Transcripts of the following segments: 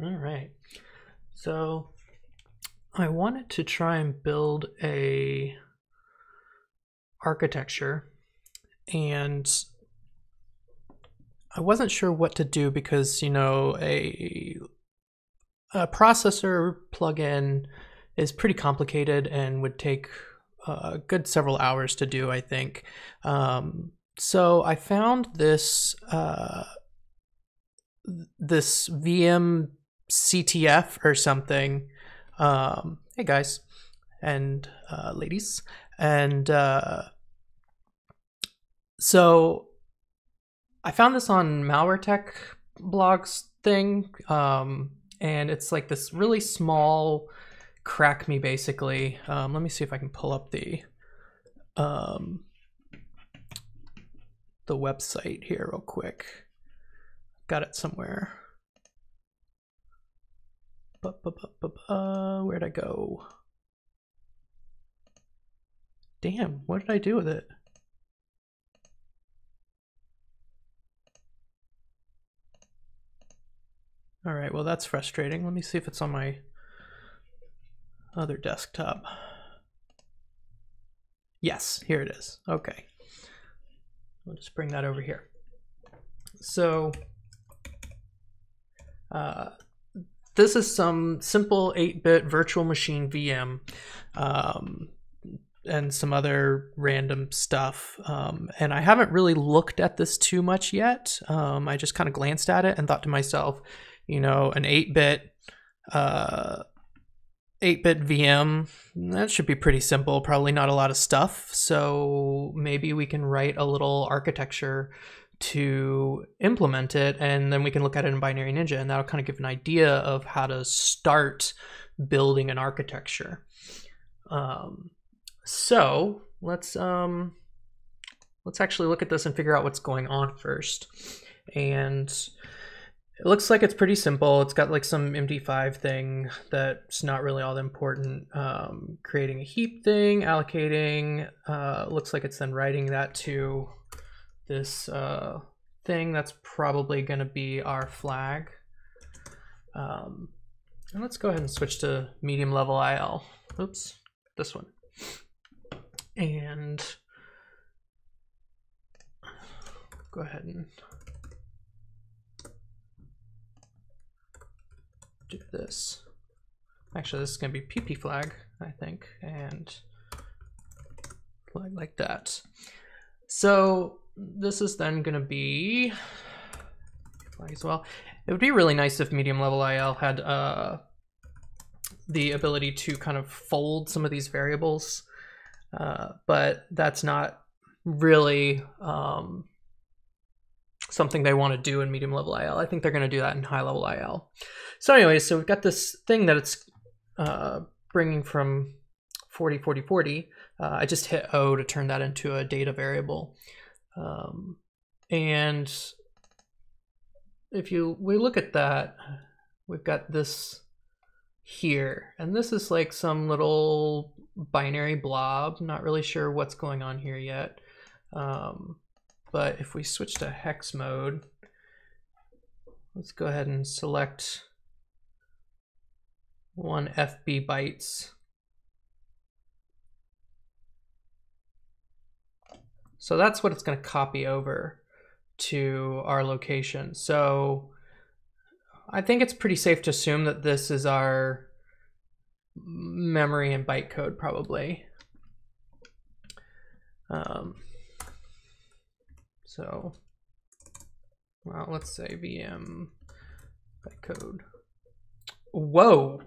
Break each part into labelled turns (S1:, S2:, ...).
S1: All right. So I wanted to try and build a architecture and I wasn't sure what to do because, you know, a a processor plugin is pretty complicated and would take a good several hours to do, I think. Um, so I found this uh, this VM CTF or something. Um, hey guys and uh, ladies, and uh, so I found this on MalwareTech blogs thing, um, and it's like this really small crackme basically. Um, let me see if I can pull up the um, the website here real quick. Got it somewhere. Where'd I go? Damn, what did I do with it? All right, well, that's frustrating. Let me see if it's on my other desktop. Yes, here it is. Okay. We'll just bring that over here. So uh, this is some simple 8-bit virtual machine VM um, and some other random stuff. Um, and I haven't really looked at this too much yet. Um, I just kind of glanced at it and thought to myself, you know, an 8-bit uh, 8-bit VM, that should be pretty simple, probably not a lot of stuff. So maybe we can write a little architecture to implement it and then we can look at it in Binary Ninja and that'll kind of give an idea of how to start building an architecture. Um, so let's um, let's actually look at this and figure out what's going on first. And it looks like it's pretty simple. It's got like some MD5 thing that's not really all that important. Um, creating a heap thing, allocating. Uh, looks like it's then writing that to this uh, thing. That's probably going to be our flag. Um, and let's go ahead and switch to medium level IL. Oops, this one. And go ahead and do this. Actually, this is going to be PP flag, I think, and flag like that. So this is then going to be as well. It would be really nice if medium level IL had uh, the ability to kind of fold some of these variables, uh, but that's not really um, something they want to do in medium level IL. I think they're going to do that in high level IL. So anyway, so we've got this thing that it's uh, bringing from 40, 40, 40. Uh, I just hit O to turn that into a data variable. Um, and if you we look at that, we've got this here, and this is like some little binary blob. Not really sure what's going on here yet. Um, but if we switch to hex mode, let's go ahead and select one FB bytes. So that's what it's going to copy over to our location. So I think it's pretty safe to assume that this is our memory and bytecode probably. Um, so, well, let's say VM bytecode. Whoa!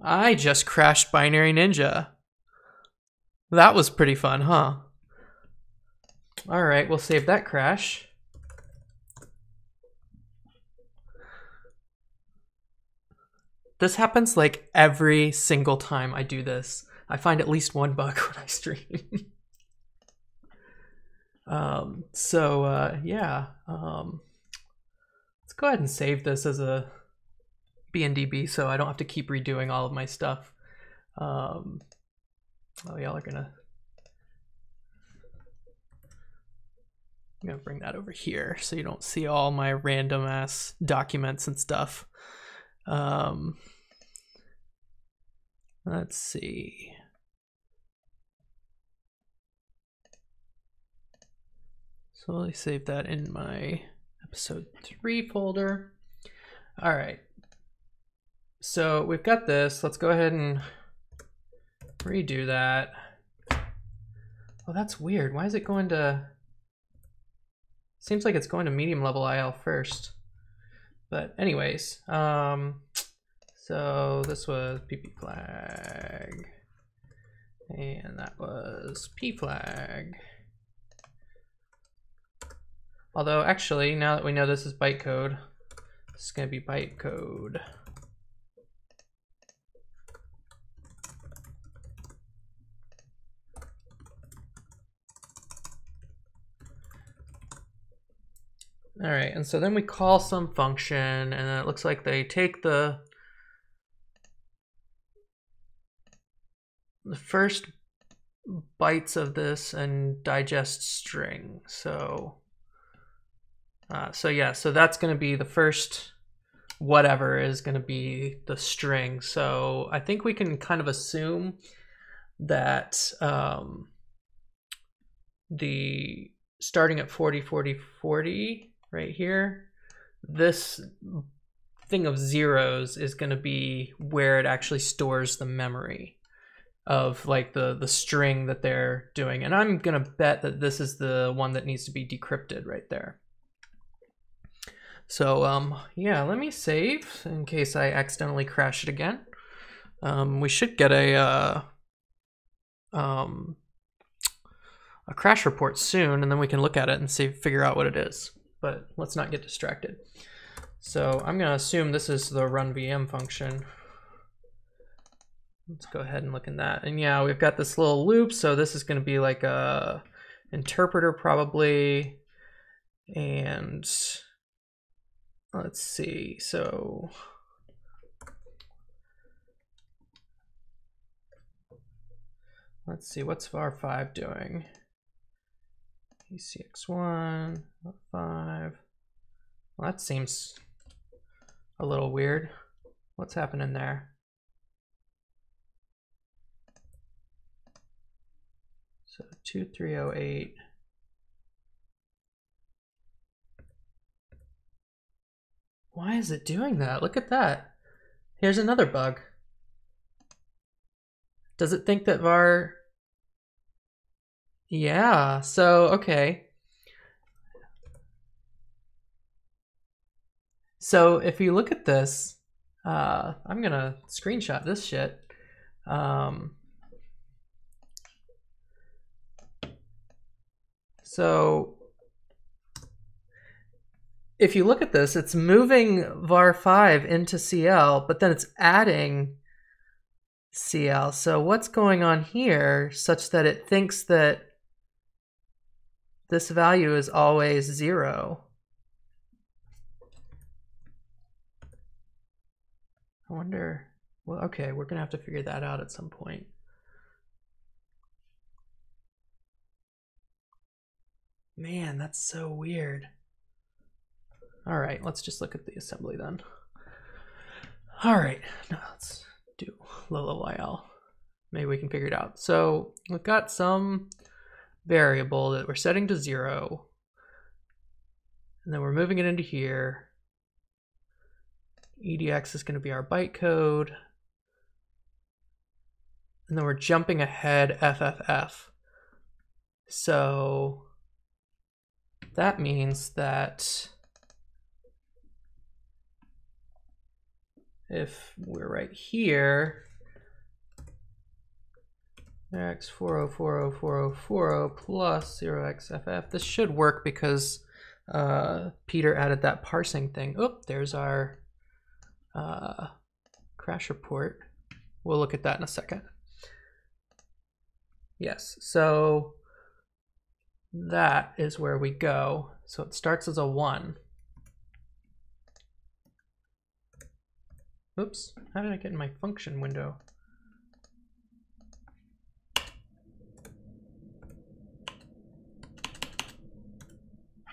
S1: I just crashed Binary Ninja. That was pretty fun, huh? All right, we'll save that crash. This happens like every single time I do this. I find at least one bug when I stream. um, so uh, yeah, um, let's go ahead and save this as a BNDB so I don't have to keep redoing all of my stuff. Um, oh, y'all are gonna. I'm gonna bring that over here so you don't see all my random ass documents and stuff. Um, let's see. So me save that in my episode three folder. All right. So we've got this. Let's go ahead and redo that. Oh, that's weird. Why is it going to... Seems like it's going to medium level IL first. But anyways, um, so this was PP flag. And that was P flag. Although actually, now that we know this is bytecode, this is gonna be bytecode. All right, and so then we call some function, and it looks like they take the the first bytes of this and digest string. So, uh, so yeah, so that's going to be the first whatever is going to be the string. So I think we can kind of assume that um, the starting at 40, 40, 40 right here, this thing of zeros is going to be where it actually stores the memory of like the the string that they're doing. And i'm going to bet that this is the one that needs to be decrypted right there. So um yeah let me save in case i accidentally crash it again. Um we should get a uh um a crash report soon and then we can look at it and see figure out what it is but let's not get distracted. So I'm going to assume this is the run VM function. Let's go ahead and look in that. And yeah, we've got this little loop. So this is going to be like a interpreter probably. And let's see. So let's see, what's var5 doing? ECX1, 5. Well, that seems a little weird. What's happening there? So 2308. Why is it doing that? Look at that. Here's another bug. Does it think that var yeah, so, okay. So if you look at this, uh, I'm gonna screenshot this shit. Um, so if you look at this, it's moving var5 into CL, but then it's adding CL. So what's going on here such that it thinks that this value is always zero. I wonder, well, okay, we're gonna have to figure that out at some point. Man, that's so weird. All right, let's just look at the assembly then. All right, now let's do YL. Maybe we can figure it out. So we've got some variable that we're setting to zero. And then we're moving it into here. EDX is going to be our bytecode. And then we're jumping ahead FFF. So that means that if we're right here, x40404040 plus 0xff. This should work because uh, Peter added that parsing thing. Oh, there's our uh, crash report. We'll look at that in a second. Yes, so that is where we go. So it starts as a 1. Oops, how did I get in my function window?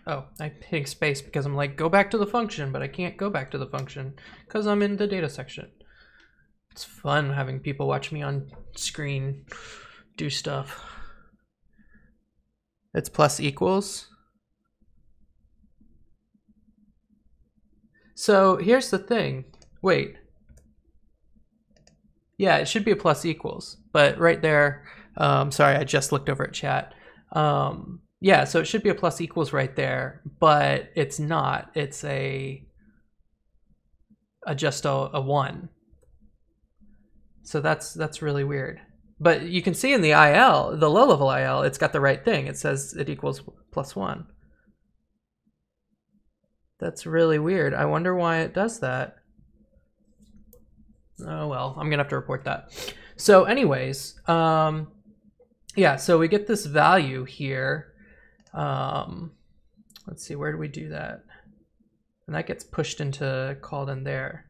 S1: Oh, I'm space because I'm like, go back to the function, but I can't go back to the function because I'm in the data section. It's fun having people watch me on screen do stuff. It's plus equals. So here's the thing. Wait. Yeah, it should be a plus equals, but right there, um, sorry, I just looked over at chat. Um, yeah, so it should be a plus equals right there, but it's not. It's a, a just a, a one. So that's that's really weird. But you can see in the IL, the low level IL, it's got the right thing. It says it equals plus one. That's really weird. I wonder why it does that. Oh well, I'm gonna have to report that. So anyways, um, yeah, so we get this value here. Um, let's see, where do we do that? And that gets pushed into called in there.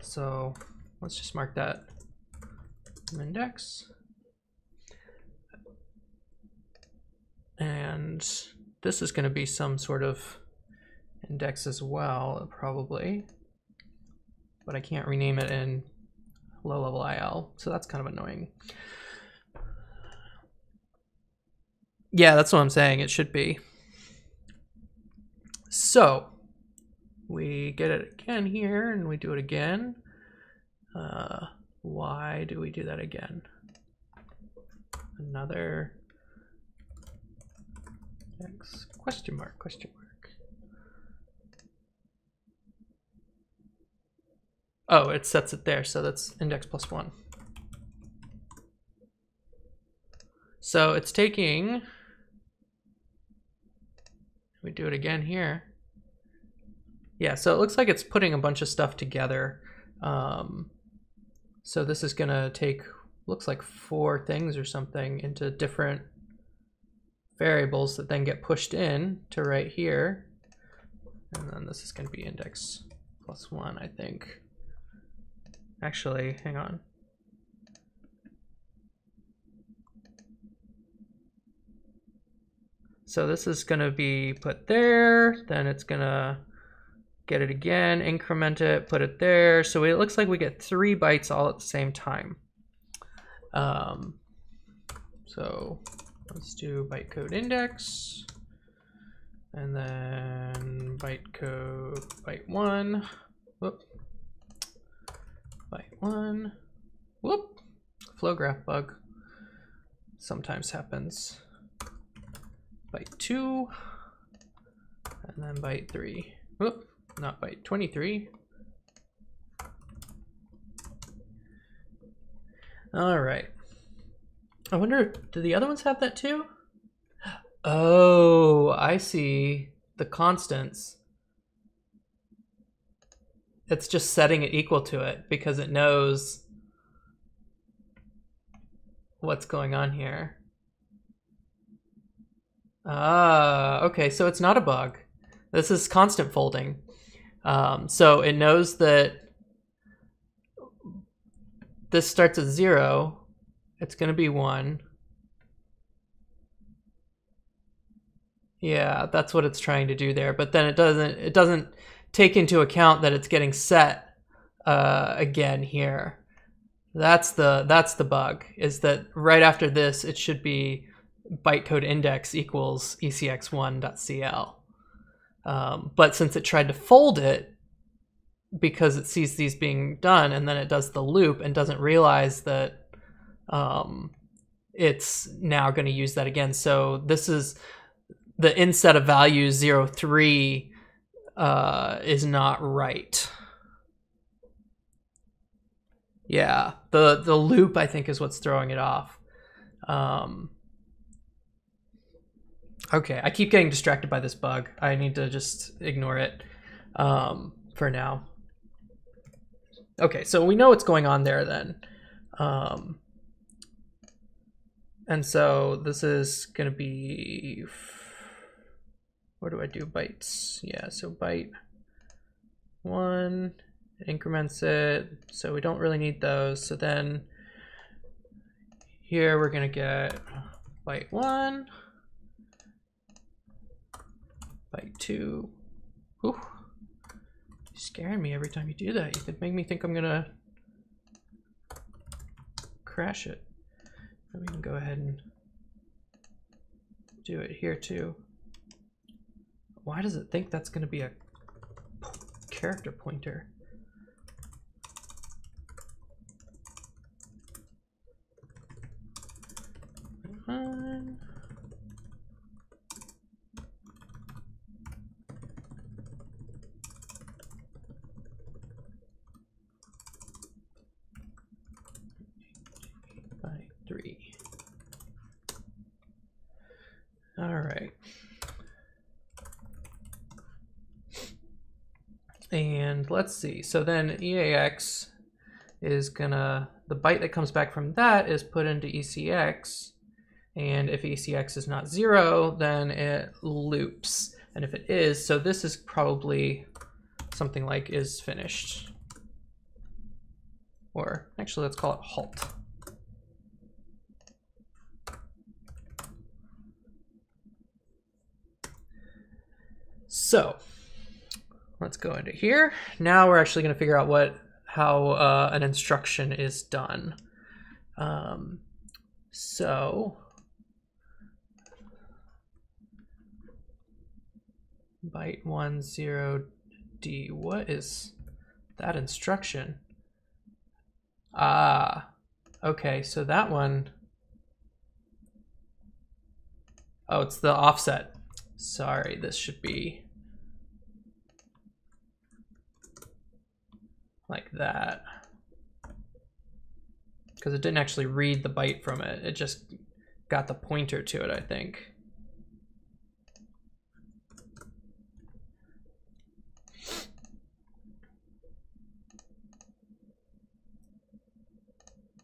S1: So let's just mark that index. And this is going to be some sort of index as well, probably. But I can't rename it in low level IL, so that's kind of annoying. Yeah, that's what I'm saying. It should be. So we get it again here and we do it again. Uh, why do we do that again? Another X question mark, question mark. Oh, it sets it there, so that's index plus one. So it's taking, we do it again here. Yeah, so it looks like it's putting a bunch of stuff together. Um, so this is gonna take, looks like four things or something into different variables that then get pushed in to right here. And then this is gonna be index plus one, I think. Actually, hang on. So this is gonna be put there, then it's gonna get it again, increment it, put it there. So it looks like we get three bytes all at the same time. Um, so let's do bytecode index and then bytecode byte one. Whoop byte one, whoop, flow graph bug, sometimes happens. Byte two, and then byte three, whoop, not byte 23. All right. I wonder, do the other ones have that too? Oh, I see the constants it's just setting it equal to it because it knows what's going on here. Ah, okay, so it's not a bug. This is constant folding. Um, so it knows that this starts at zero. It's going to be one. Yeah, that's what it's trying to do there. But then it doesn't, it doesn't, take into account that it's getting set uh, again here. That's the that's the bug is that right after this it should be bytecode index equals ecx1.cl. Um, but since it tried to fold it because it sees these being done and then it does the loop and doesn't realize that um, it's now going to use that again. So this is the inset of values 0, 03 uh, is not right. Yeah, the the loop I think is what's throwing it off. Um, okay, I keep getting distracted by this bug. I need to just ignore it um, for now. Okay, so we know what's going on there then. Um, and so this is going to be what do I do bytes? Yeah, so byte one increments it. So we don't really need those. So then here we're gonna get byte one, byte two. Whew. You're scaring me every time you do that. You could make me think I'm gonna crash it. we can go ahead and do it here too. Why does it think that's gonna be a character pointer? Mm-hmm. All right. And let's see. So then EAX is gonna, the byte that comes back from that is put into ECX. And if ECX is not zero, then it loops. And if it is, so this is probably something like is finished. Or actually, let's call it halt. So let's go into here. Now we're actually going to figure out what how uh, an instruction is done. Um, so byte one zero D. What is that instruction? Ah, okay. So that one. Oh, it's the offset. Sorry, this should be like that. Because it didn't actually read the byte from it. It just got the pointer to it, I think.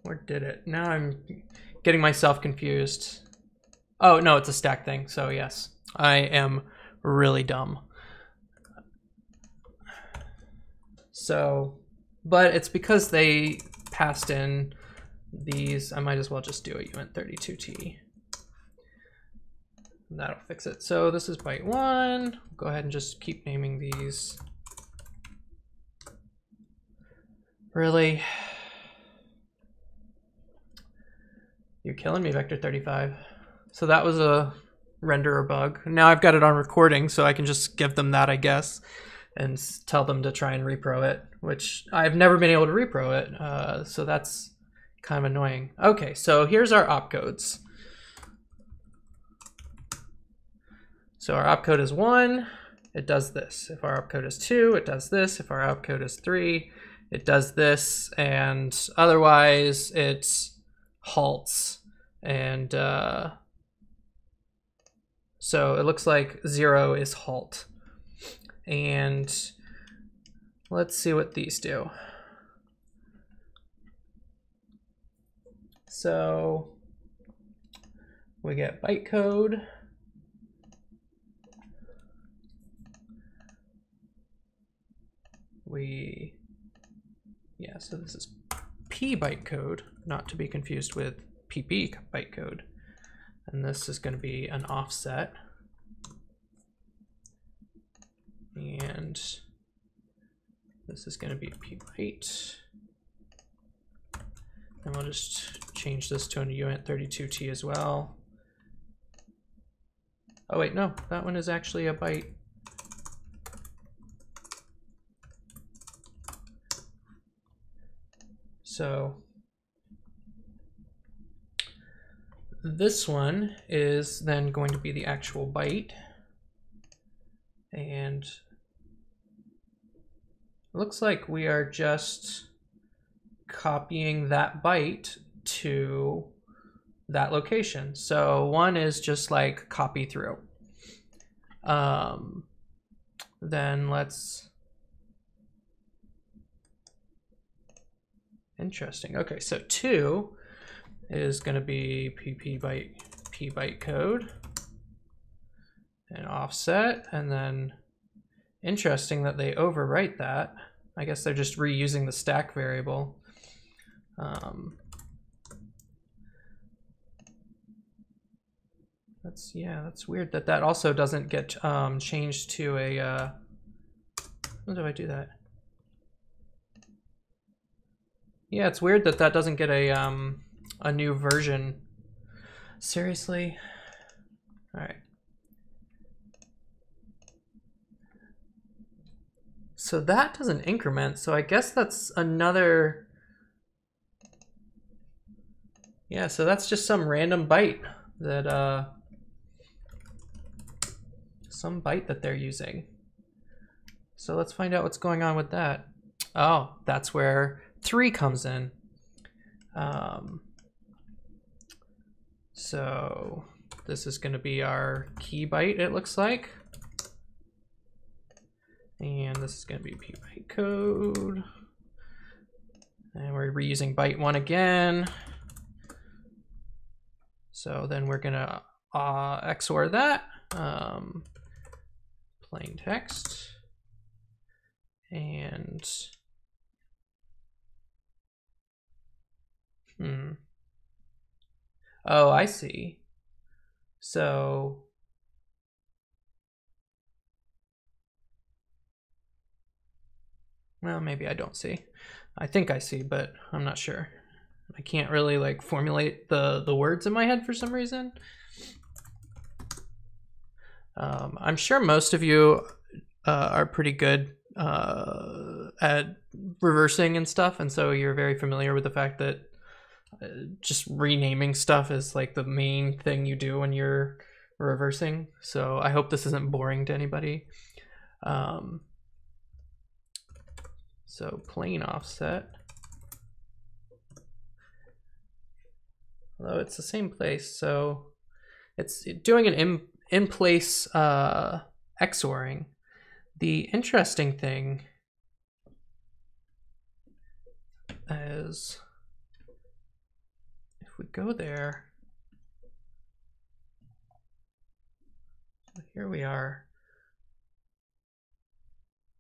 S1: Where did it? Now I'm getting myself confused. Oh, no, it's a stack thing. So yes, I am really dumb. So but it's because they passed in these, I might as well just do a uint32t. That'll fix it. So this is byte one. Go ahead and just keep naming these. Really? You're killing me, Vector35. So that was a renderer bug. Now I've got it on recording, so I can just give them that, I guess and tell them to try and repro it, which I've never been able to repro it. Uh, so that's kind of annoying. Okay, so here's our opcodes. So our opcode is one, it does this. If our opcode is two, it does this. If our opcode is three, it does this. And otherwise it halts. And uh, so it looks like zero is halt. And let's see what these do. So we get bytecode. We, yeah, so this is P bytecode, not to be confused with PP bytecode. And this is going to be an offset. And this is going to be p byte. And we'll just change this to a uint32t as well. Oh wait, no, that one is actually a byte. So this one is then going to be the actual byte. And looks like we are just copying that byte to that location. So one is just like copy through. Um, then let's, interesting. Okay, so two is gonna be pp byte, p byte code and offset, and then Interesting that they overwrite that. I guess they're just reusing the stack variable. Um, That's, yeah, that's weird that that also doesn't get um, changed to a, uh, how do I do that? Yeah, it's weird that that doesn't get a, um, a new version. Seriously? All right. So that doesn't increment, so I guess that's another... Yeah, so that's just some random byte that, uh... Some byte that they're using. So let's find out what's going on with that. Oh, that's where 3 comes in. Um, so this is going to be our key byte, it looks like. And this is going to be p byte code. And we're reusing byte one again. So then we're going to uh, XOR that. Um, plain text. And hmm. Oh, I see. So Well, maybe I don't see. I think I see, but I'm not sure. I can't really like formulate the, the words in my head for some reason. Um, I'm sure most of you uh, are pretty good uh, at reversing and stuff, and so you're very familiar with the fact that just renaming stuff is like the main thing you do when you're reversing. So I hope this isn't boring to anybody. Um, so plain offset. Although it's the same place, so it's doing an in, in place uh, XORing. The interesting thing is if we go there, here we are.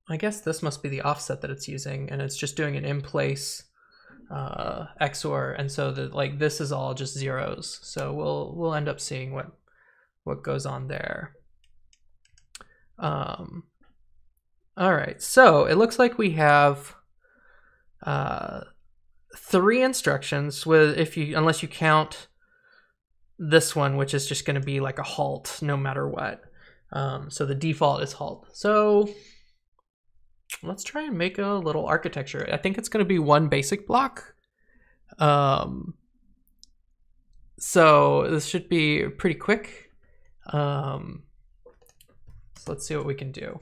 S1: I guess this must be the offset that it's using, and it's just doing an in place uh, XOR, and so that like this is all just zeros. So we'll we'll end up seeing what what goes on there. Um, all right, so it looks like we have uh, three instructions with if you unless you count this one, which is just going to be like a halt no matter what. Um, so the default is halt. So let's try and make a little architecture. I think it's going to be one basic block. Um, so this should be pretty quick. Um, so let's see what we can do.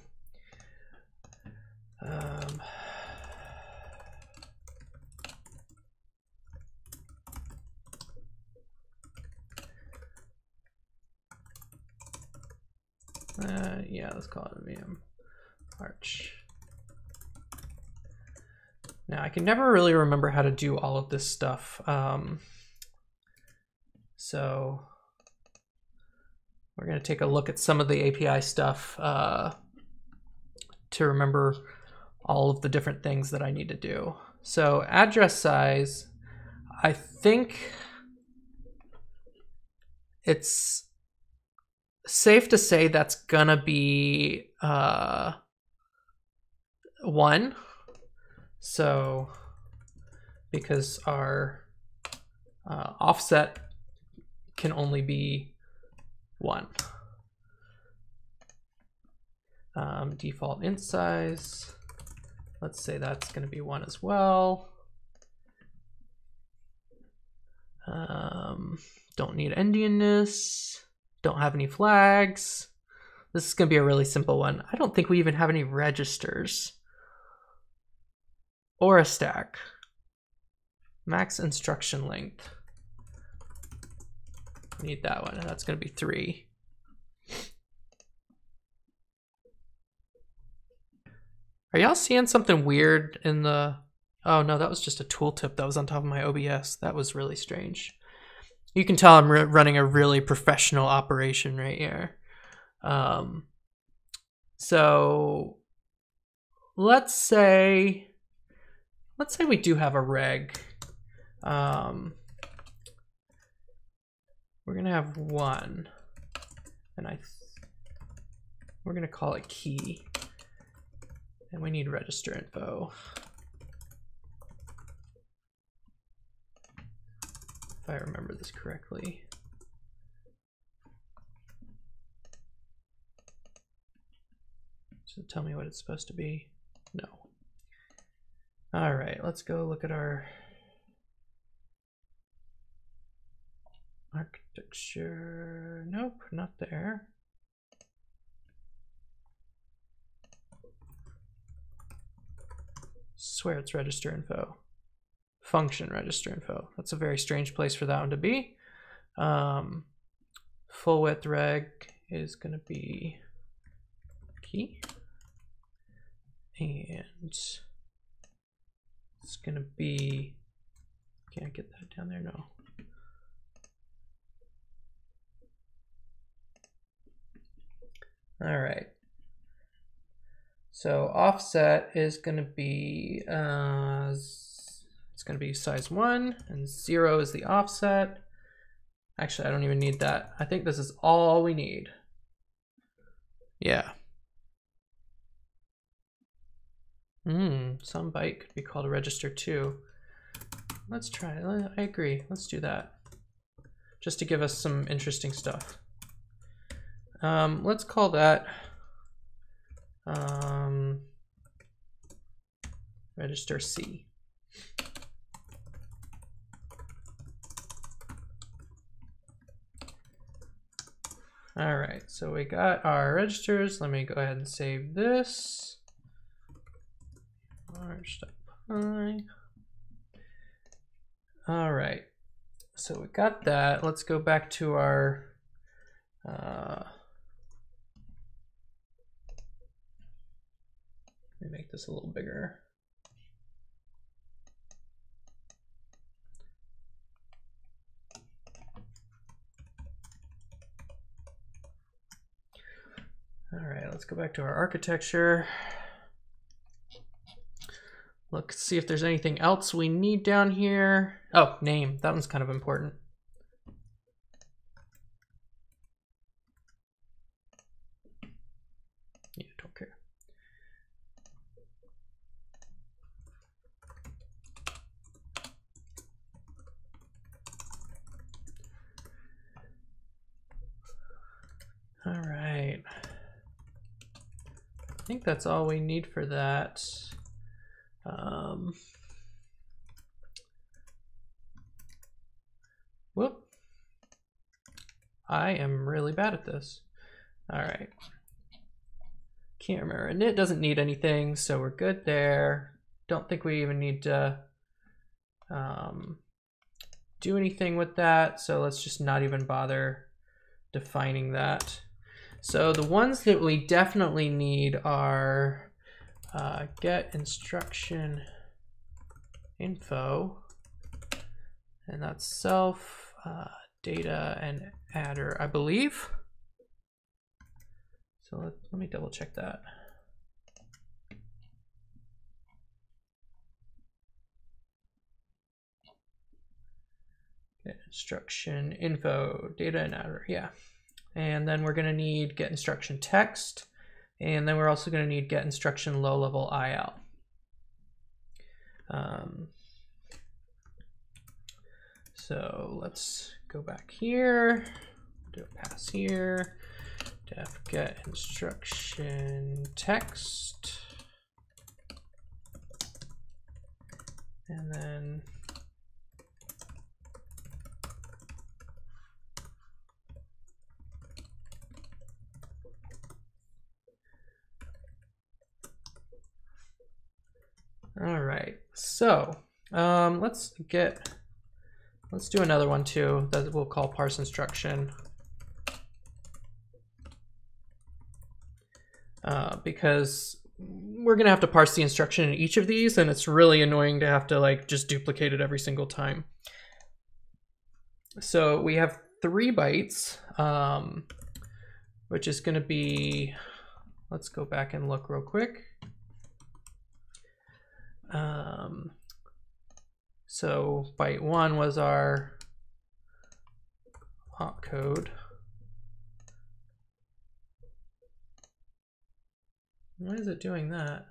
S1: Um, uh, yeah, let's call it a VM arch. Now, I can never really remember how to do all of this stuff. Um, so we're going to take a look at some of the API stuff uh, to remember all of the different things that I need to do. So address size, I think it's safe to say that's gonna be uh, one. So because our uh, offset can only be one. Um, default int size, let's say that's to be one as well. Um, don't need endianness, don't have any flags. This is going to be a really simple one. I don't think we even have any registers or a stack. Max instruction length. Need that one, that's going to be three. Are y'all seeing something weird in the... Oh no, that was just a tooltip that was on top of my OBS. That was really strange. You can tell I'm running a really professional operation right here. Um, so let's say let's say we do have a reg. Um, we're gonna have one. and I, we're gonna call it key, and we need register info. If I remember this correctly. So tell me what it's supposed to be. No. All right, let's go look at our architecture. Nope, not there. Swear it's register info. Function register info. That's a very strange place for that one to be. Um, full width reg is going to be key and it's gonna be can't get that down there no all right so offset is going to be uh, it's going to be size 1 and 0 is the offset actually I don't even need that I think this is all we need yeah Hmm, some byte could be called a register too. Let's try, I agree, let's do that. Just to give us some interesting stuff. Um, let's call that um, register C. All right, so we got our registers. Let me go ahead and save this pi. All right, so we got that. Let's go back to our uh, let me make this a little bigger. All right, let's go back to our architecture. Look, see if there's anything else we need down here. Oh, name. That one's kind of important. Yeah, don't care. All right. I think that's all we need for that. Um, whoop. I am really bad at this. All right. Remember. And it doesn't need anything, so we're good there. Don't think we even need to um, do anything with that. So let's just not even bother defining that. So the ones that we definitely need are uh, get instruction info, and that's self, uh, data, and adder, I believe. So let, let me double check that. Get instruction info, data, and adder, yeah. And then we're gonna need get instruction text and then we're also going to need get instruction low level IL. Um, so let's go back here, do a pass here, def get instruction text, and then All right, so um, let's get, let's do another one too that we'll call parse instruction. Uh, because we're gonna have to parse the instruction in each of these and it's really annoying to have to like just duplicate it every single time. So we have three bytes, um, which is gonna be, let's go back and look real quick. Um, so byte one was our opcode. Why is it doing that?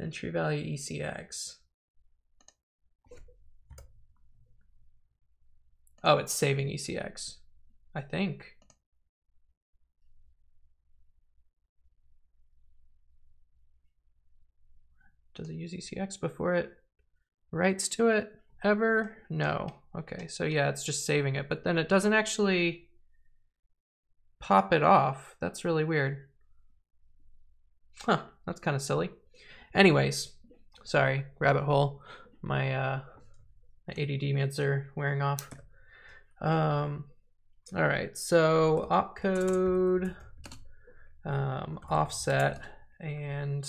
S1: Entry value ECX. Oh, it's saving ECX, I think. Does it use ECX before it writes to it ever? No. Okay, so yeah, it's just saving it, but then it doesn't actually pop it off. That's really weird. Huh, that's kind of silly. Anyways, sorry, rabbit hole. My, uh, ADD meds are wearing off. Um, all right, so opcode, um, offset, and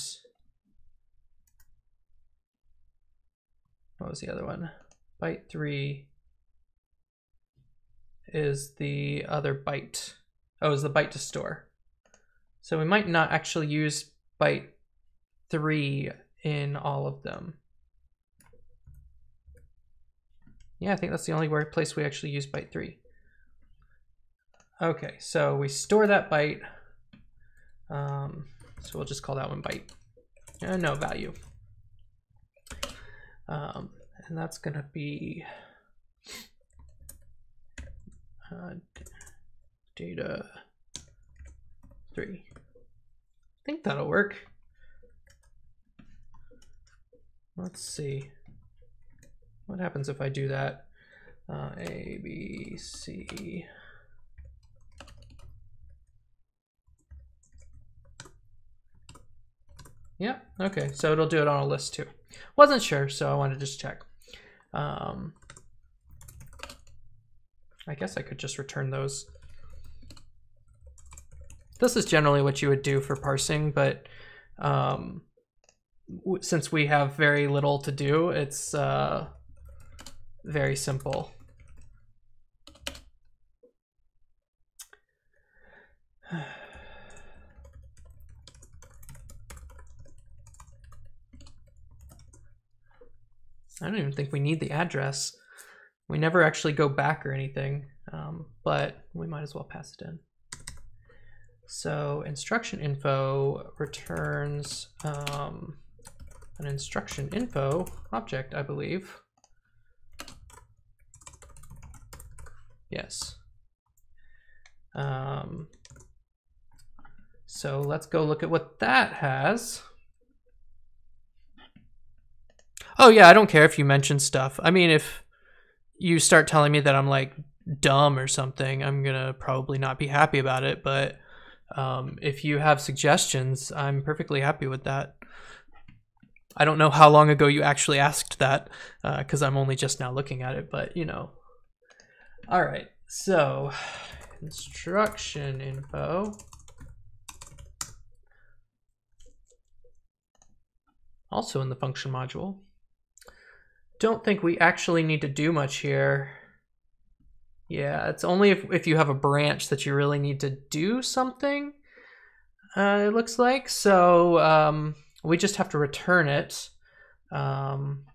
S1: what was the other one? Byte three is the other byte. Oh, is the byte to store. So we might not actually use byte three in all of them. Yeah, I think that's the only place we actually use byte three. Okay, so we store that byte. Um, so we'll just call that one byte. Uh, no, value. Um, and that's gonna be uh, data three. I think that'll work. Let's see. What happens if I do that? Uh, A, B, C. Yeah, okay, so it'll do it on a list too. Wasn't sure, so I wanted to just check. Um, I guess I could just return those. This is generally what you would do for parsing, but um, since we have very little to do, it's uh, very simple. I don't even think we need the address. We never actually go back or anything, um, but we might as well pass it in. So instruction info returns um, an instruction info object, I believe. Yes. Um, so let's go look at what that has. Oh yeah, I don't care if you mention stuff. I mean, if you start telling me that I'm like dumb or something, I'm gonna probably not be happy about it. But um, if you have suggestions, I'm perfectly happy with that. I don't know how long ago you actually asked that because uh, I'm only just now looking at it, but you know, all right, so instruction info. Also in the function module. Don't think we actually need to do much here. Yeah, it's only if, if you have a branch that you really need to do something, uh, it looks like. So um, we just have to return it um,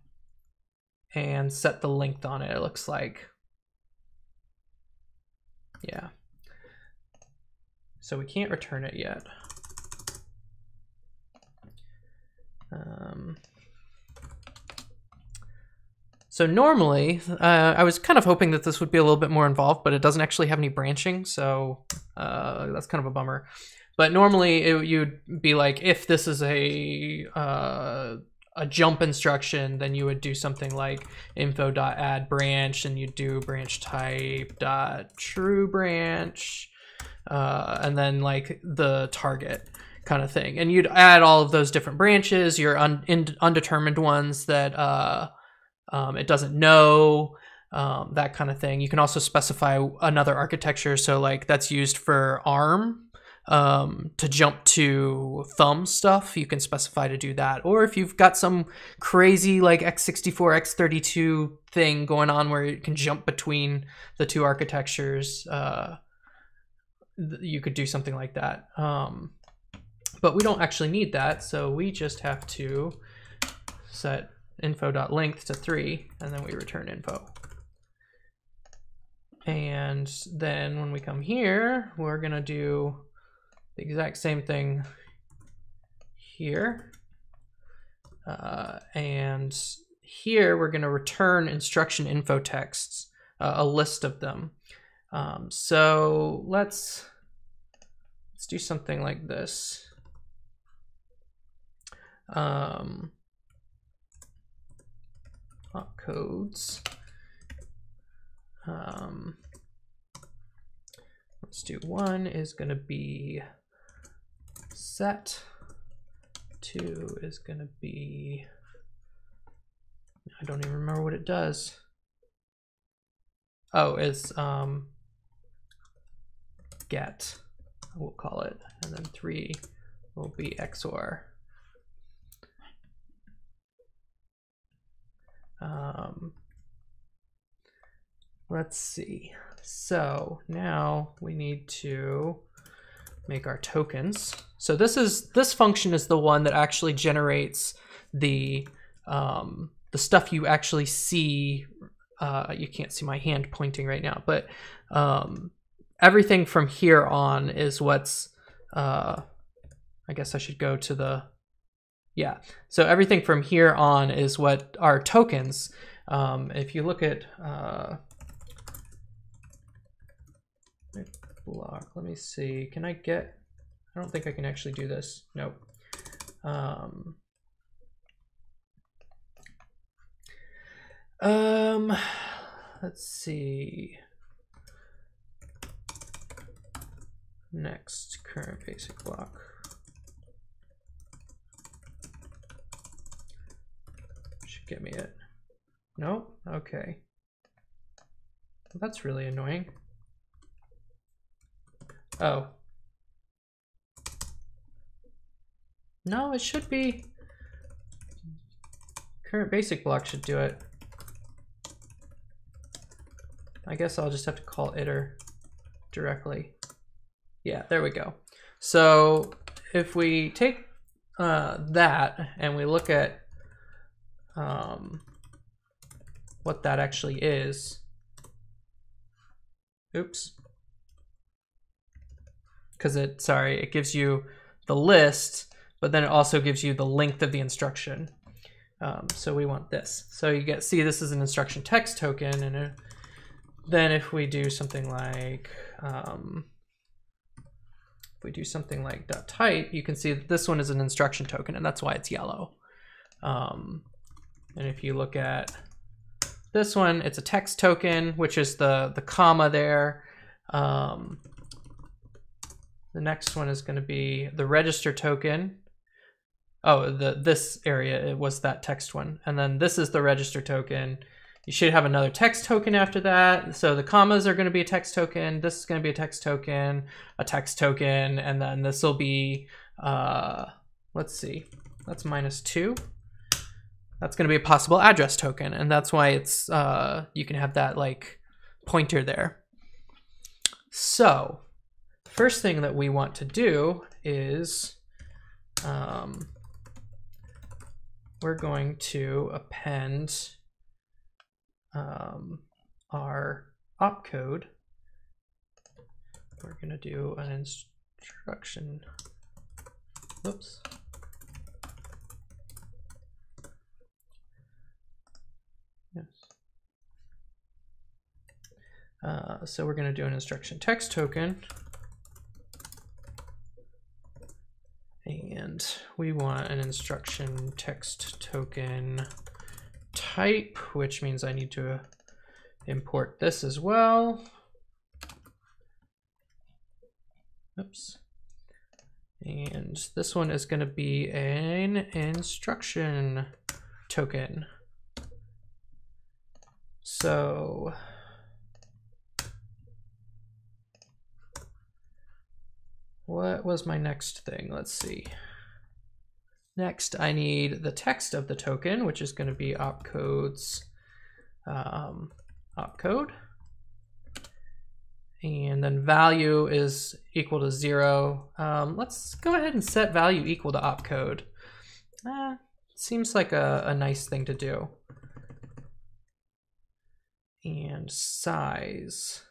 S1: and set the length on it, it looks like. Yeah. So we can't return it yet. Um, so normally, uh, I was kind of hoping that this would be a little bit more involved, but it doesn't actually have any branching, so uh, that's kind of a bummer. But normally, it, you'd be like, if this is a uh, a jump instruction, then you would do something like info.add branch and you'd do branch type dot true branch uh, and then like the target kind of thing. And you'd add all of those different branches, your un undetermined ones that uh, um, it doesn't know, um, that kind of thing. You can also specify another architecture. So like that's used for ARM um, to jump to thumb stuff, you can specify to do that. Or if you've got some crazy like x64, x32 thing going on where you can jump between the two architectures, uh, you could do something like that. Um, but we don't actually need that, so we just have to set info.length to 3, and then we return info. And then when we come here, we're going to do the exact same thing here. Uh, and here we're going to return instruction info texts, uh, a list of them. Um, so let's let's do something like this. Um, codes. Um, let's do one is going to be set. Two is going to be I don't even remember what it does. Oh, it's um, get, we'll call it, and then three will be XOR. Um, let's see. So now we need to make our tokens. So this is this function is the one that actually generates the um, the stuff you actually see, uh, you can't see my hand pointing right now, but um, everything from here on is what's, uh, I guess I should go to the, yeah. So everything from here on is what are tokens. Um, if you look at, uh, block, let me see, can I get, I don't think I can actually do this. Nope. Um, Um, let's see. Next current basic block. Get me it. No? Okay. That's really annoying. Oh. No, it should be. Current basic block should do it. I guess I'll just have to call iter directly. Yeah, there we go. So if we take uh, that and we look at um, what that actually is, oops, because it, sorry, it gives you the list, but then it also gives you the length of the instruction. Um, so we want this. So you get, see this is an instruction text token and it then if we do something like, um, if we do something like dot type, you can see that this one is an instruction token and that's why it's yellow. Um, and if you look at this one, it's a text token, which is the, the comma there. Um, the next one is going to be the register token. Oh, the this area it was that text one, and then this is the register token, you should have another text token after that. So the commas are going to be a text token. This is going to be a text token, a text token, and then this will be, uh, let's see, that's minus two. That's going to be a possible address token, and that's why it's uh, you can have that like pointer there. So first thing that we want to do is um, we're going to append um, our opcode, we're going to do an instruction. Whoops. Yes. Uh, so we're going to do an instruction text token. And we want an instruction text token type, which means I need to import this as well. Oops. And this one is going to be an instruction token. So what was my next thing? Let's see. Next, I need the text of the token, which is going to be opcodes um, opcode. And then value is equal to zero. Um, let's go ahead and set value equal to opcode. Eh, seems like a, a nice thing to do. And size.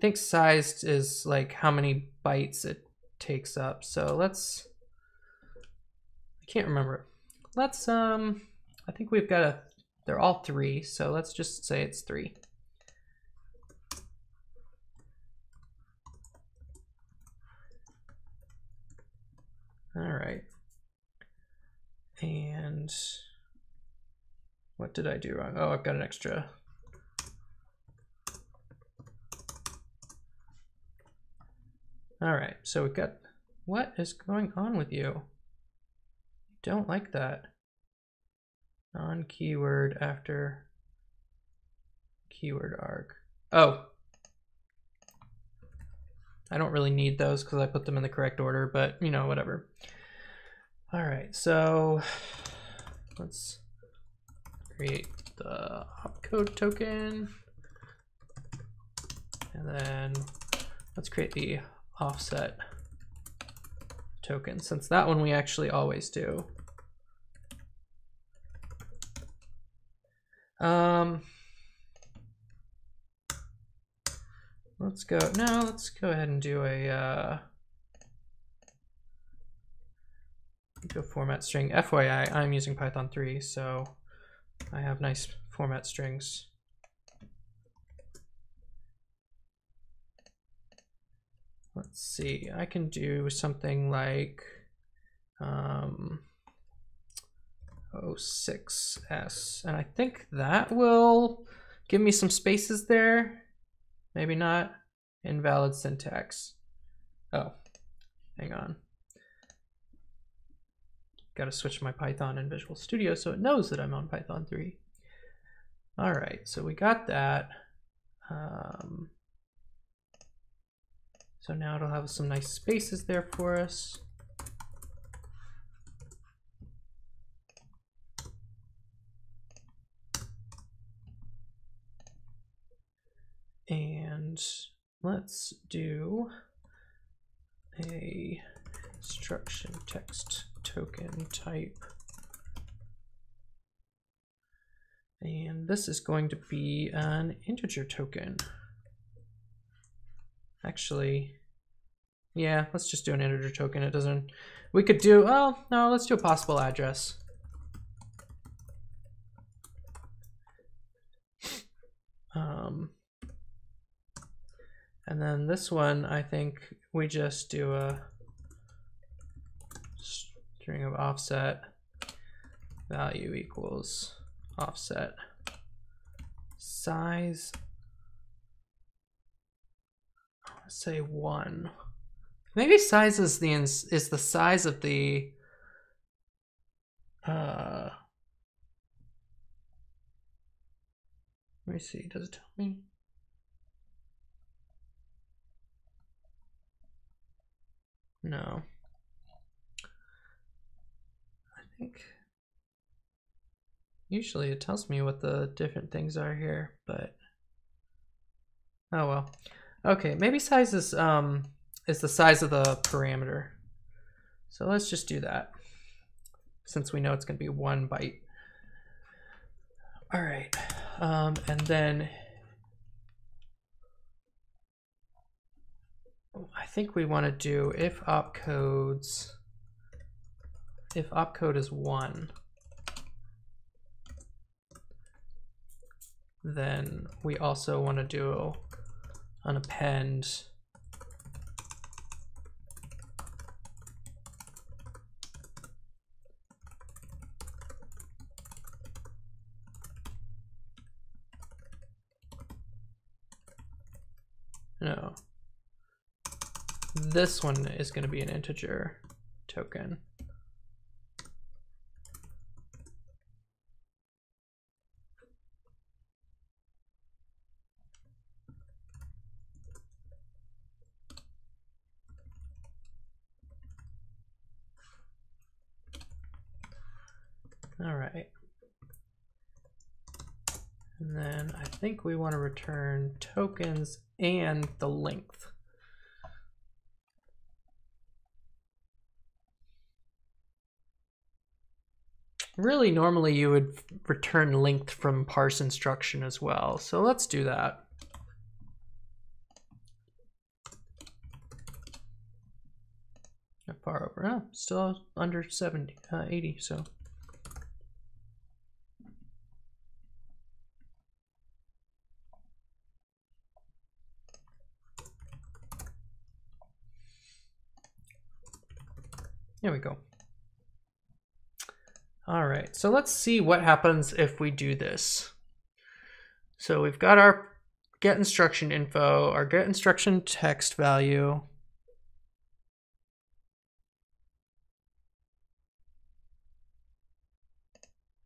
S1: Think sized is like how many bytes it takes up. So let's I can't remember. Let's, um, I think we've got a, they're all three, so let's just say it's three. All right. And what did I do wrong? Oh, I've got an extra. All right, so we've got, what is going on with you? Don't like that. Non-keyword after keyword arg. Oh. I don't really need those because I put them in the correct order, but you know, whatever. All right, so let's create the opcode token. And then let's create the offset token, since that one we actually always do. Um, let's go, no, let's go ahead and do a, uh, go format string. FYI, I'm using Python 3, so I have nice format strings. Let's see, I can do something like um, 06S, and I think that will give me some spaces there. Maybe not. Invalid syntax. Oh, hang on. Got to switch my Python and Visual Studio so it knows that I'm on Python 3. All right, so we got that. Um, so now it'll have some nice spaces there for us. And let's do a instruction text token type. And this is going to be an integer token. Actually, yeah, let's just do an integer token. It doesn't, we could do, oh, no, let's do a possible address. Um, and then this one, I think we just do a string of offset value equals offset size say one. Maybe size is the is the size of the uh let me see, does it tell me? No. I think usually it tells me what the different things are here, but oh well. Okay, maybe size is, um, is the size of the parameter. So let's just do that since we know it's going to be one byte. All right, um, and then I think we want to do if opcodes, if opcode is one, then we also want to do an append No. This one is going to be an integer token. All right. And then I think we want to return tokens and the length. Really, normally you would return length from parse instruction as well. So let's do that. far over. Oh, still under 70, uh, 80, so. There we go. All right, so let's see what happens if we do this. So we've got our get instruction info, our get instruction text value.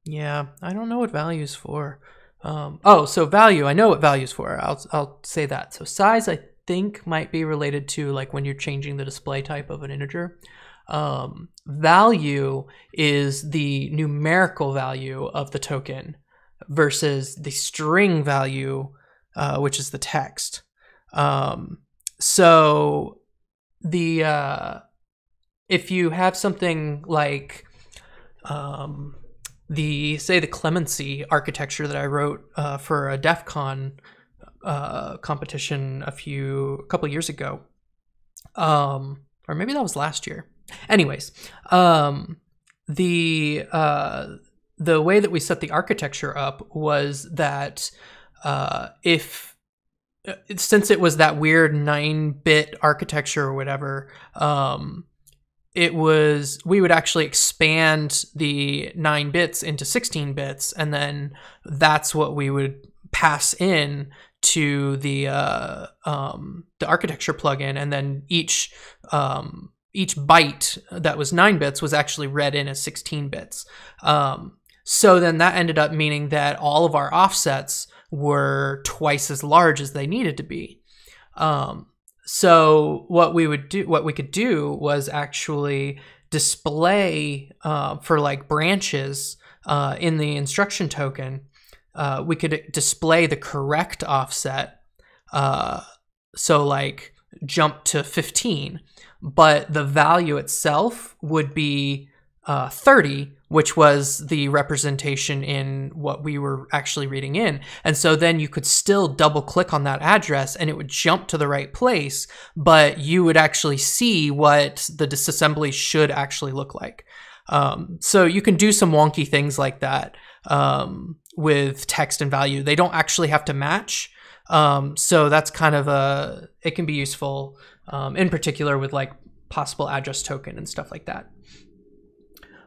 S1: Yeah, I don't know what value is for. Um, oh, so value, I know what value is for. I'll, I'll say that. So size, I think, might be related to like when you're changing the display type of an integer. Um, value is the numerical value of the token versus the string value, uh, which is the text. Um, so the uh, if you have something like um, the say the clemency architecture that I wrote uh, for a DEF CON uh, competition a few a couple years ago, um, or maybe that was last year. Anyways, um, the uh, the way that we set the architecture up was that uh, if uh, since it was that weird nine bit architecture or whatever, um, it was we would actually expand the nine bits into 16 bits, and then that's what we would pass in to the uh, um, the architecture plugin, and then each um, each byte that was nine bits was actually read in as 16 bits. Um, so then that ended up meaning that all of our offsets were twice as large as they needed to be. Um, so what we would do, what we could do was actually display uh, for like branches uh, in the instruction token. Uh, we could display the correct offset. Uh, so like jump to 15, but the value itself would be uh, 30, which was the representation in what we were actually reading in. And so then you could still double click on that address and it would jump to the right place, but you would actually see what the disassembly should actually look like. Um, so you can do some wonky things like that um, with text and value. They don't actually have to match. Um, so that's kind of a, it can be useful um, in particular with like possible address token and stuff like that.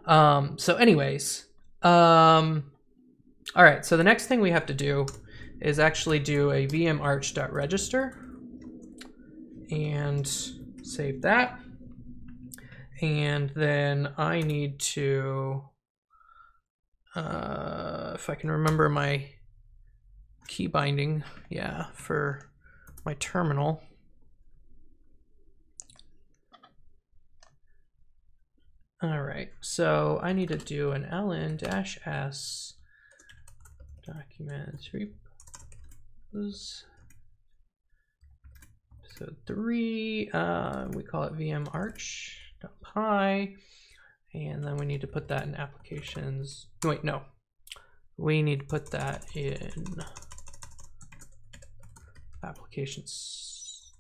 S1: Um, so anyways, um, all right, so the next thing we have to do is actually do a vmarch.register and save that. And then I need to, uh, if I can remember my key binding, yeah, for my terminal. All right, so I need to do an ln dash s document. So three, uh, we call it VM vmarch.py, and then we need to put that in applications. Wait, no, we need to put that in applications.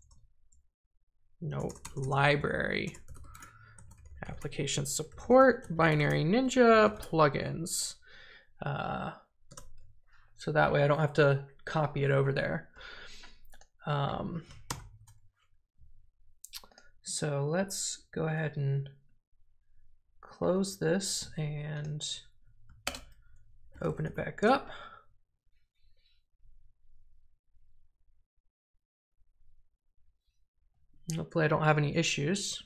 S1: No, library application support, binary ninja, plugins. Uh, so that way I don't have to copy it over there. Um, so let's go ahead and close this and open it back up. Hopefully I don't have any issues.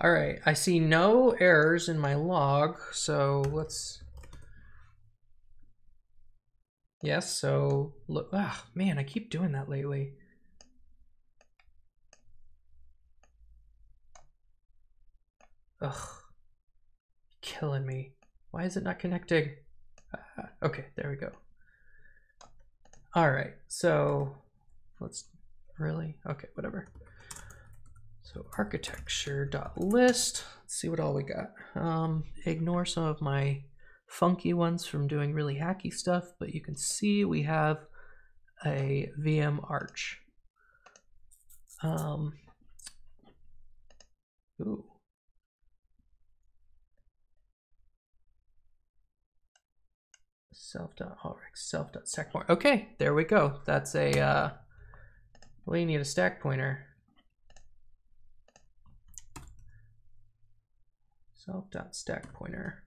S1: All right, I see no errors in my log, so let's... Yes, so look, ah, man, I keep doing that lately. Ugh, killing me. Why is it not connecting? Ah, okay, there we go. All right, so let's really, okay, whatever. So architecture.list, let's see what all we got. Um, ignore some of my funky ones from doing really hacky stuff, but you can see we have a VM arch. Um, ooh. self.org, self.stack pointer. Okay, there we go. That's a, uh, we need a stack pointer. Self dot stack pointer.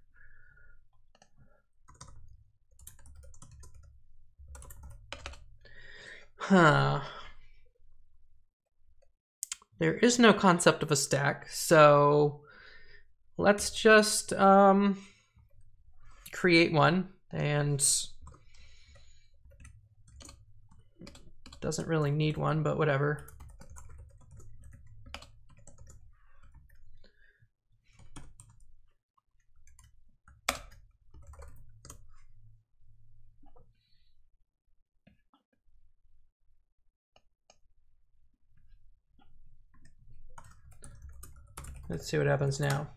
S1: Huh. There is no concept of a stack, so let's just um, create one and doesn't really need one, but whatever. Let's see what happens now.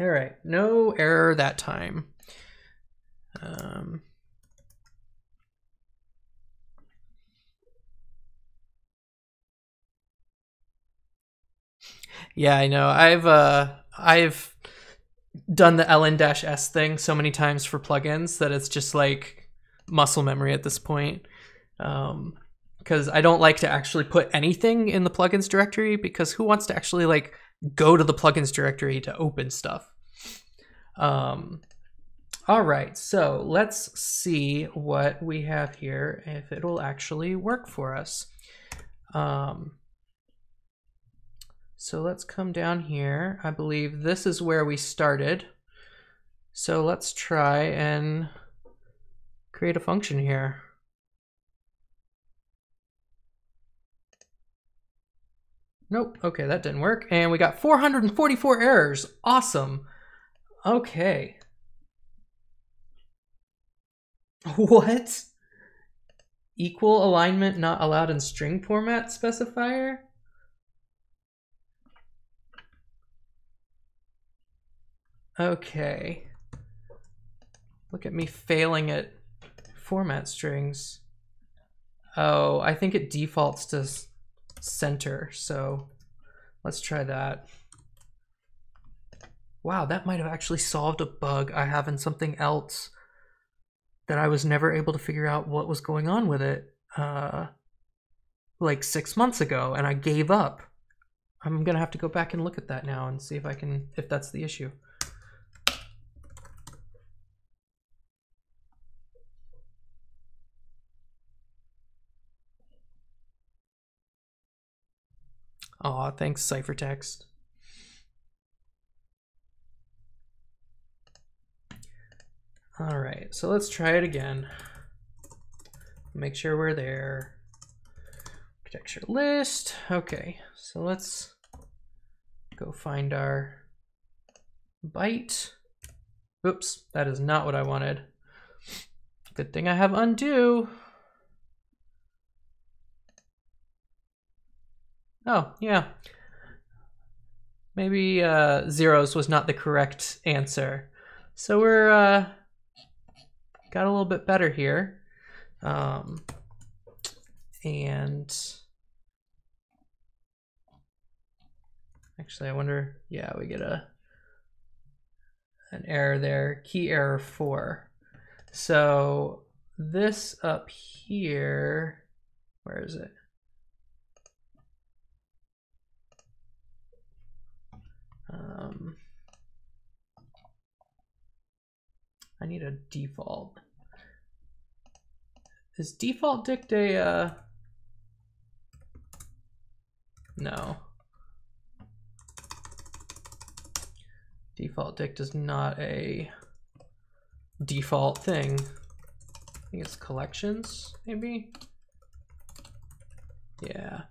S1: All right, no error that time. Um, yeah, I know. I've uh, I've done the ln-s thing so many times for plugins that it's just like muscle memory at this point. Um, because I don't like to actually put anything in the plugins directory because who wants to actually like go to the plugins directory to open stuff. Um, all right, so let's see what we have here, if it will actually work for us. Um, so let's come down here. I believe this is where we started. So let's try and create a function here. Nope. Okay, that didn't work. And we got 444 errors. Awesome. Okay. What? Equal alignment not allowed in string format specifier? Okay. Look at me failing at format strings. Oh, I think it defaults to center. So let's try that. Wow, that might have actually solved a bug I have in something else that I was never able to figure out what was going on with it uh, like six months ago, and I gave up. I'm gonna have to go back and look at that now and see if I can, if that's the issue. Aw, thanks, Ciphertext. All right, so let's try it again. Make sure we're there. Architecture list. Okay, so let's go find our byte. Oops, that is not what I wanted. Good thing I have undo. Oh, yeah. Maybe uh, zeros was not the correct answer. So we're uh, got a little bit better here. Um, and actually, I wonder, yeah, we get a an error there, key error four. So this up here, where is it? Um, I need a default. Is default dict a, uh, no. Default dict is not a default thing. I think it's collections, maybe? Yeah.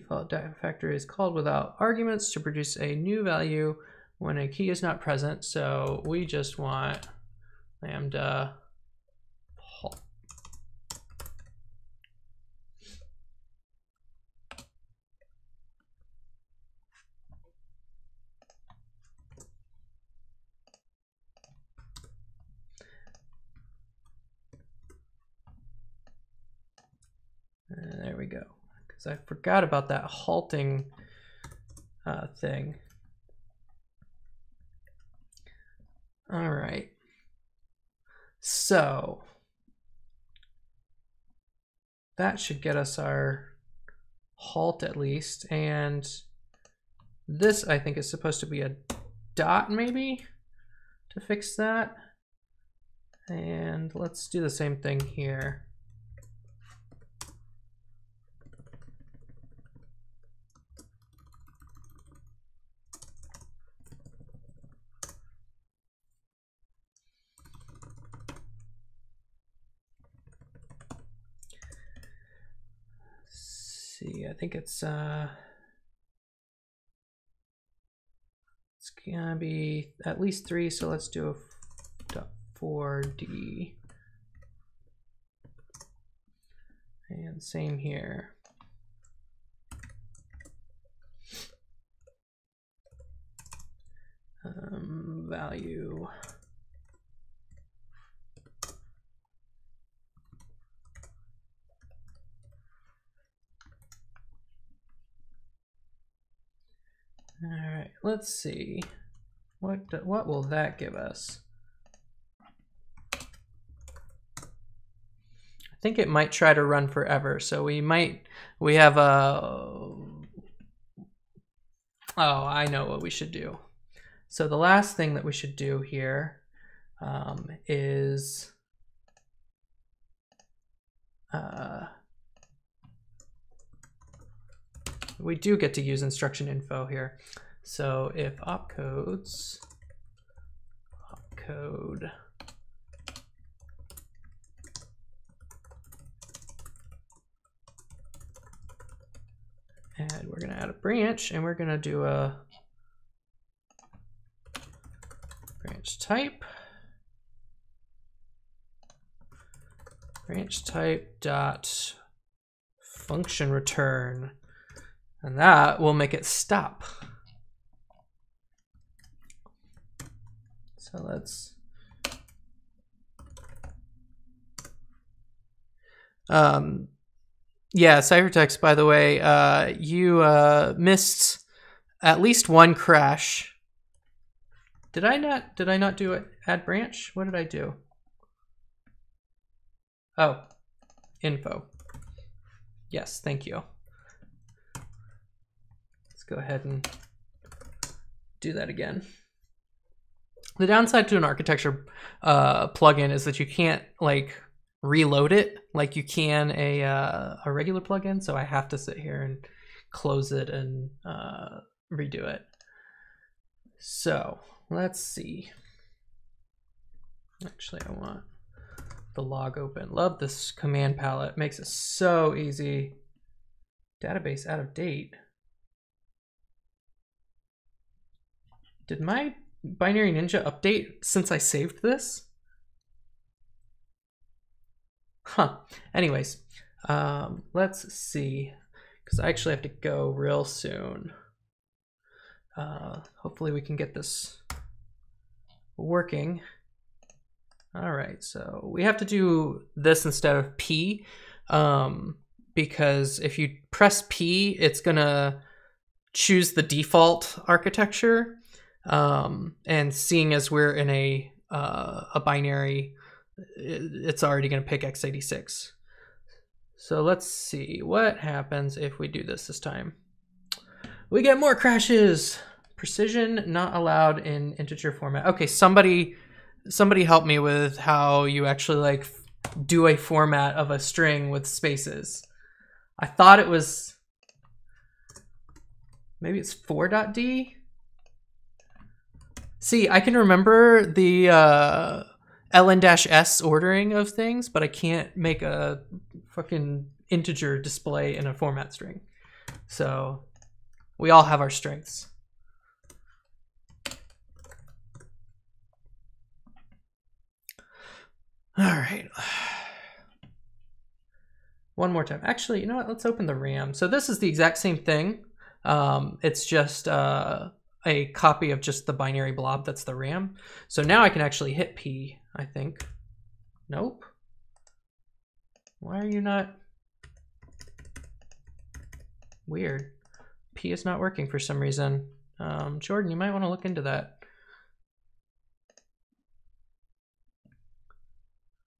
S1: Default factory is called without arguments to produce a new value when a key is not present. So we just want lambda because I forgot about that halting uh, thing. All right. So that should get us our halt at least. And this, I think, is supposed to be a dot maybe to fix that. And let's do the same thing here. see, I think it's uh it's gonna be at least three, so let's do a 4D. And same here. Um, value All right, let's see. What what will that give us? I think it might try to run forever. So we might we have a Oh, I know what we should do. So the last thing that we should do here um, is uh, we do get to use instruction info here. So if opcodes, opcode, and we're gonna add a branch and we're gonna do a branch type, branch type dot function return and that will make it stop. So let's um yeah, ciphertext by the way, uh you uh missed at least one crash. Did I not did I not do it add branch? What did I do? Oh, info. Yes, thank you go ahead and do that again. The downside to an architecture uh, plugin is that you can't like reload it like you can a uh, a regular plugin. So I have to sit here and close it and uh, redo it. So let's see. Actually, I want the log open. Love this command palette. Makes it so easy. Database out of date. Did my Binary Ninja update since I saved this? Huh. Anyways, um, let's see. Because I actually have to go real soon. Uh, hopefully we can get this working. All right, so we have to do this instead of P um, because if you press P, it's gonna choose the default architecture. Um, and seeing as we're in a uh, a binary, it's already going to pick x86. So let's see what happens if we do this this time. We get more crashes. Precision not allowed in integer format. Okay, somebody somebody help me with how you actually like do a format of a string with spaces. I thought it was maybe it's 4.d See, I can remember the uh, ln-s ordering of things, but I can't make a fucking integer display in a format string. So we all have our strengths. All right. One more time. Actually, you know what? Let's open the RAM. So this is the exact same thing. Um, it's just uh, a copy of just the binary blob that's the RAM. So now I can actually hit P, I think. Nope. Why are you not? weird. P is not working for some reason. Um, Jordan, you might want to look into that.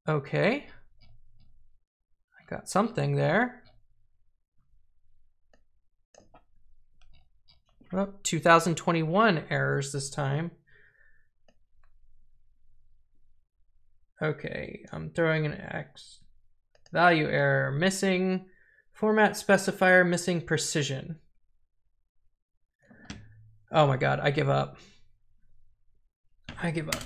S1: Okay. I got something there. Oh, 2021 errors this time. Okay, I'm throwing an X. Value error, missing format specifier, missing precision. Oh my god, I give up. I give up.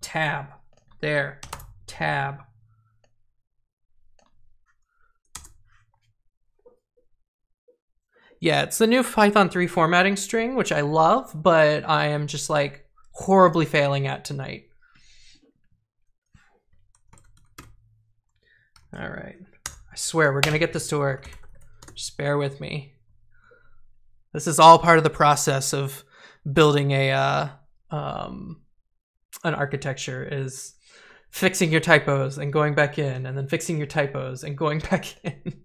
S1: Tab. There. Tab. Yeah, it's the new Python 3 formatting string, which I love, but I am just like horribly failing at tonight. All right. I swear we're going to get this to work. Just bear with me. This is all part of the process of building a uh, um, an architecture is fixing your typos and going back in and then fixing your typos and going back in.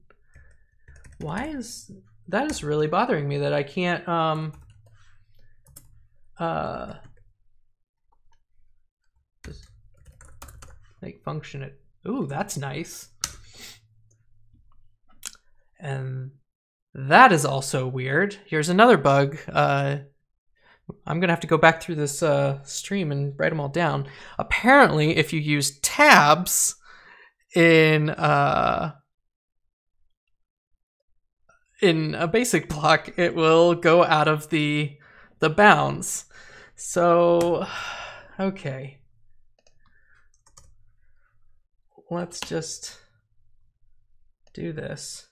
S1: Why is that is really bothering me that I can't um uh just make function it. Ooh that's nice. And that is also weird. Here's another bug uh I'm gonna have to go back through this uh, stream and write them all down. Apparently, if you use tabs in uh, in a basic block, it will go out of the the bounds. So, okay. Let's just do this.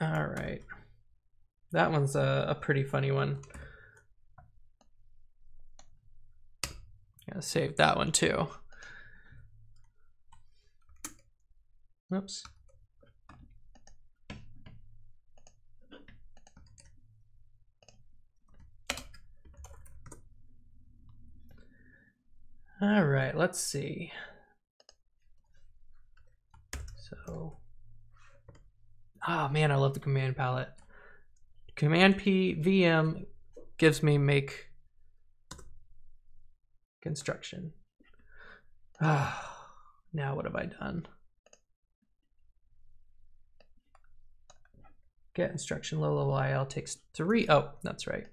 S1: All right. That one's a, a pretty funny one. Gotta save that one too. Oops. All right, let's see. So, oh man, I love the command palette. Command P VM gives me make construction. Ah, now what have I done? Get instruction low level IL takes three. Oh, that's right.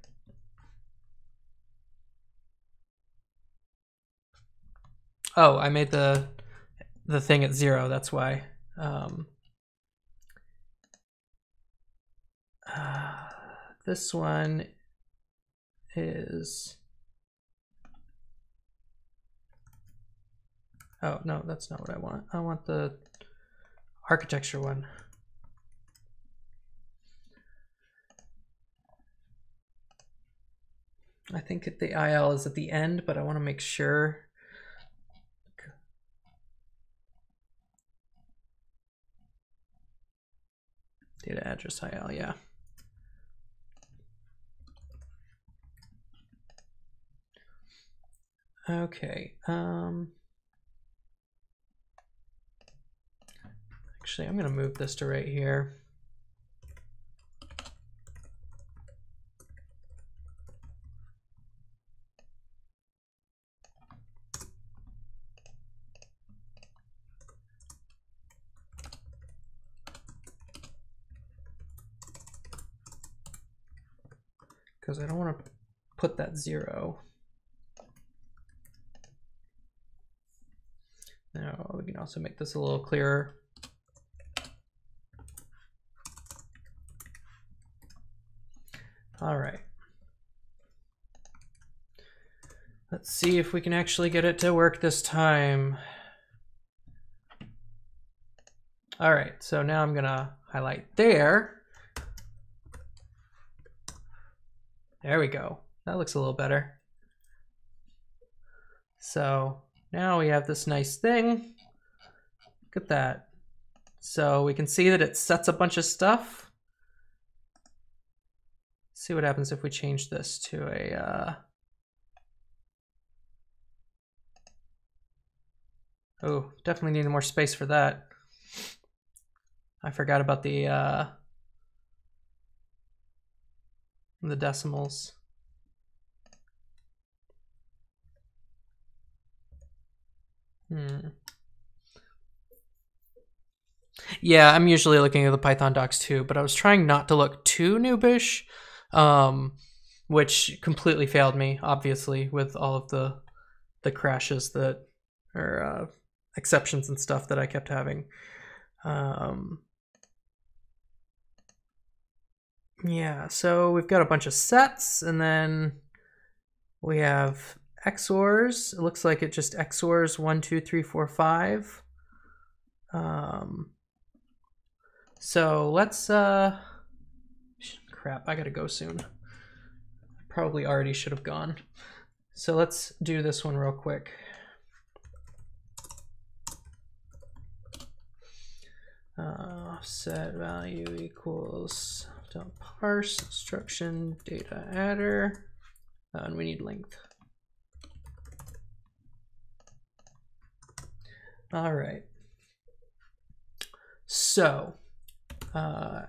S1: Oh, I made the the thing at zero. That's why. Um, this one is. Oh no, that's not what I want. I want the architecture one. I think the IL is at the end, but I want to make sure. Data address IL, yeah. Okay. Um, actually, I'm going to move this to right here. because I don't want to put that zero. Now we can also make this a little clearer. All right. Let's see if we can actually get it to work this time. All right, so now I'm gonna highlight there There we go. That looks a little better. So now we have this nice thing. Look at that. So we can see that it sets a bunch of stuff. see what happens if we change this to a uh... oh definitely need more space for that I forgot about the uh, the decimals hmm yeah, I'm usually looking at the Python docs too, but I was trying not to look too noobish, um, which completely failed me, obviously, with all of the the crashes that or uh, exceptions and stuff that I kept having. Um, yeah, so we've got a bunch of sets, and then we have XORs. It looks like it just XORs one, two, three, four, five. Um, so let's, uh, crap, I gotta go soon. Probably already should have gone. So let's do this one real quick. Uh, value equals dot parse instruction data adder, uh, and we need length. All right. So uh,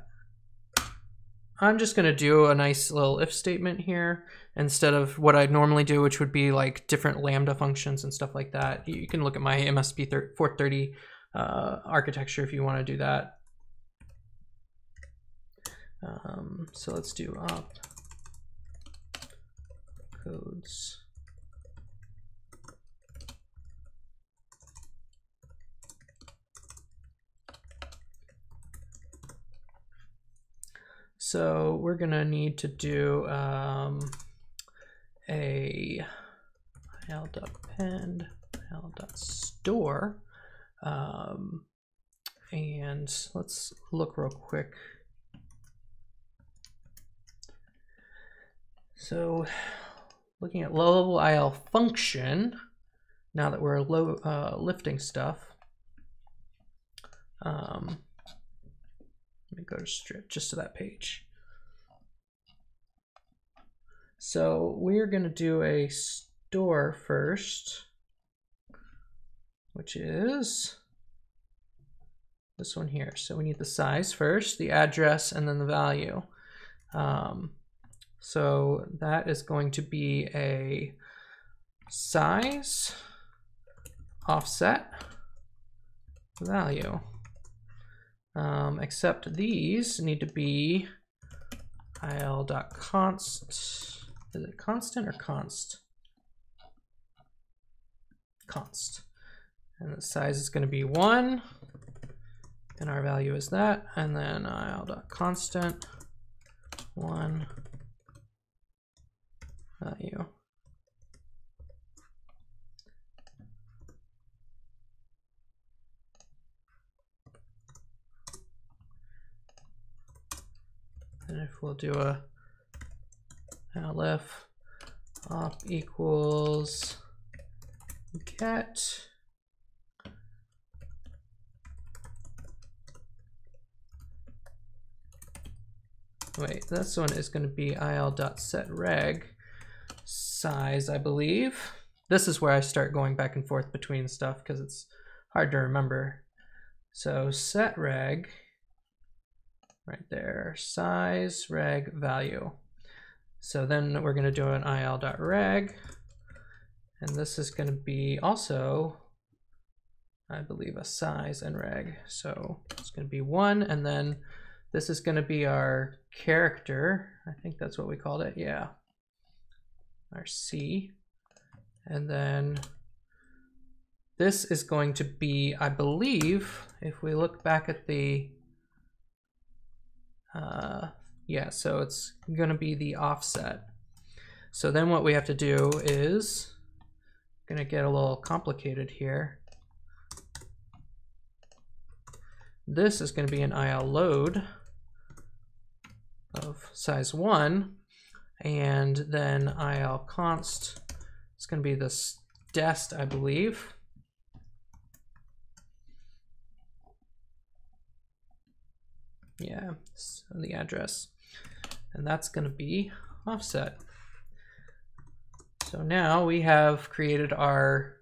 S1: I'm just going to do a nice little if statement here instead of what I'd normally do, which would be like different Lambda functions and stuff like that. You can look at my MSP 430 uh, architecture if you want to do that. Um, so let's do up codes. So we're gonna need to do um, a il.append, il.store, um, and let's look real quick. So looking at low level IL function, now that we're low, uh, lifting stuff, um, let me go to strip just to that page. So we're going to do a store first, which is this one here. So we need the size first, the address, and then the value. Um, so that is going to be a size offset value. Um, except these need to be il.const. Is it constant or const? Const. And the size is going to be 1. And our value is that. And then il.constant 1 value. And if we'll do a elif op equals get. Wait this one is going to be il.setReg size I believe. This is where I start going back and forth between stuff because it's hard to remember. So set reg right there, size, reg, value. So then we're going to do an il.reg, and this is going to be also, I believe, a size and reg. So it's going to be one, and then this is going to be our character. I think that's what we called it. Yeah, our C, and then this is going to be, I believe, if we look back at the uh, yeah, so it's going to be the offset. So then what we have to do is going to get a little complicated here. This is going to be an IL load of size 1, and then IL const is going to be this dest, I believe. Yeah, so the address. and that's going to be offset. So now we have created our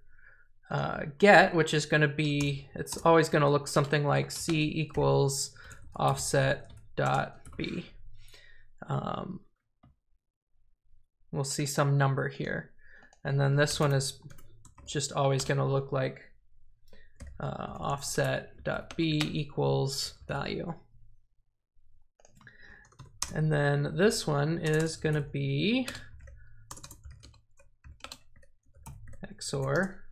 S1: uh, get, which is going to be, it's always going to look something like C equals offset dot B. Um, we'll see some number here. And then this one is just always going to look like uh, offset dot B equals value. And then this one is going to be XOR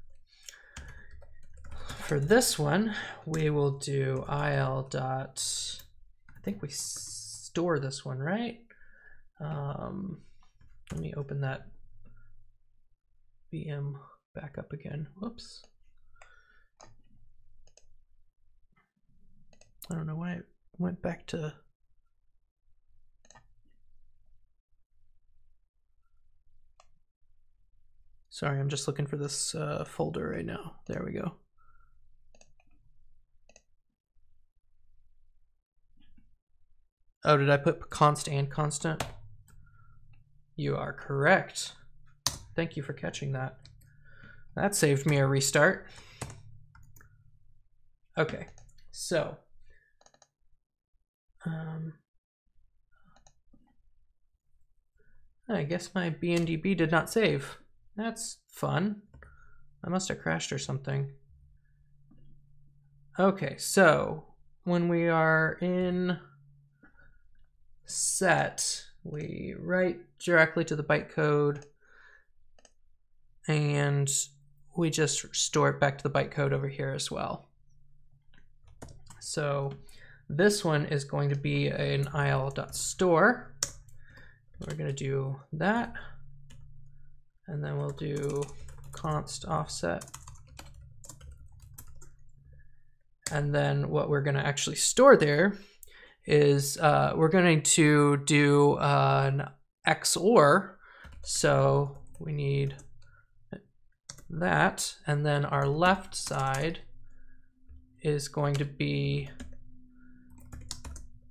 S1: for this one, we will do il dot, I think we store this one, right? Um, let me open that VM back up again. Whoops. I don't know why it went back to Sorry, I'm just looking for this uh, folder right now. There we go. Oh, did I put const and constant? You are correct. Thank you for catching that. That saved me a restart. Okay, so um, I guess my BNDB did not save. That's fun. I must have crashed or something. Okay, so when we are in set, we write directly to the bytecode and we just store it back to the bytecode over here as well. So this one is going to be an il.store. We're going to do that. And then we'll do const offset. And then what we're going to actually store there is uh, we're going to do uh, an XOR. So we need that. And then our left side is going to be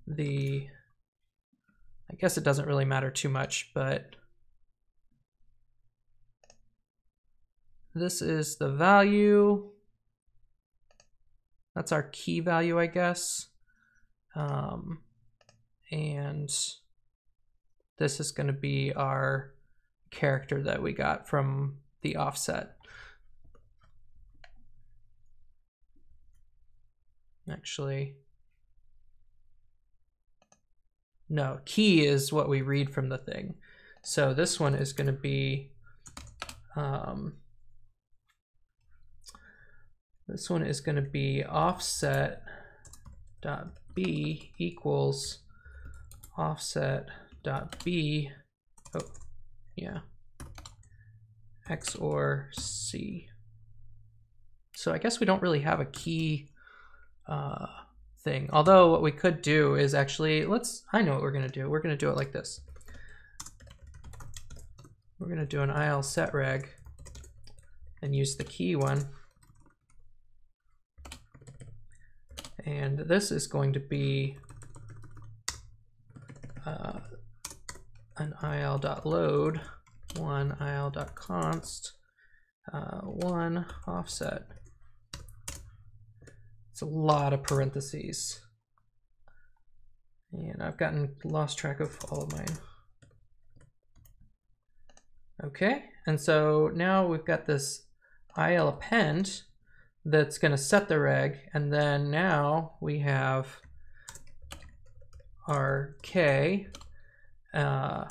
S1: the, I guess it doesn't really matter too much, but this is the value. That's our key value, I guess. Um, and this is going to be our character that we got from the offset. Actually, no, key is what we read from the thing. So this one is going to be, um, this one is going to be offset dot b equals offset dot b oh yeah XOR C. So I guess we don't really have a key uh, thing. Although what we could do is actually, let's, I know what we're gonna do. We're gonna do it like this. We're gonna do an IL set reg and use the key one. And this is going to be uh, an il.load, one il.const, uh, one offset. It's a lot of parentheses. And I've gotten lost track of all of mine. Okay, and so now we've got this il append that's going to set the reg. And then now we have our k uh,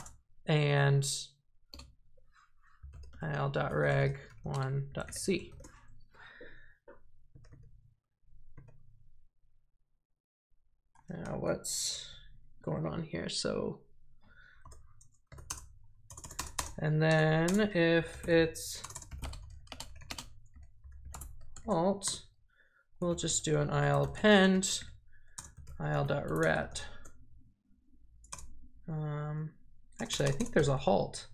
S1: and il.reg one.c. Now what's going on here? So, and then if it's Halt. we'll just do an il append il.ret. Um, actually, I think there's a halt,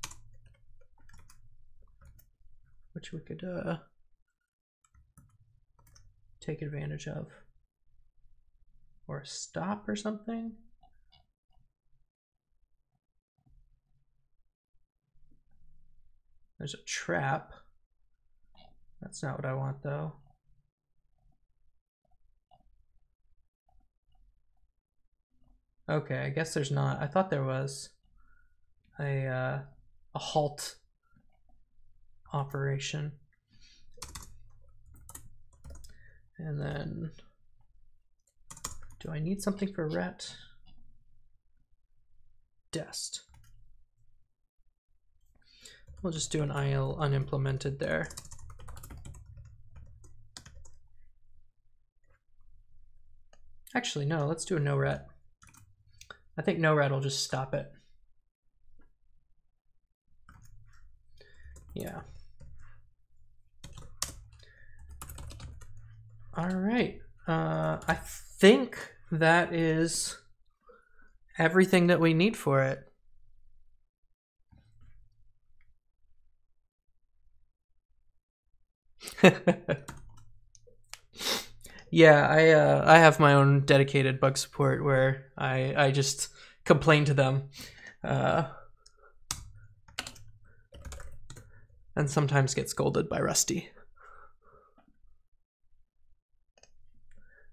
S1: which we could uh, take advantage of. Or stop or something. There's a trap. That's not what I want though. Okay, I guess there's not. I thought there was a uh, a halt operation. And then, do I need something for ret? Dest. We'll just do an IL unimplemented there. Actually, no, let's do a no ret. I think no ret will just stop it. Yeah. All right. Uh, I think that is everything that we need for it. yeah, I uh, I have my own dedicated bug support where I I just complain to them, uh, and sometimes get scolded by Rusty.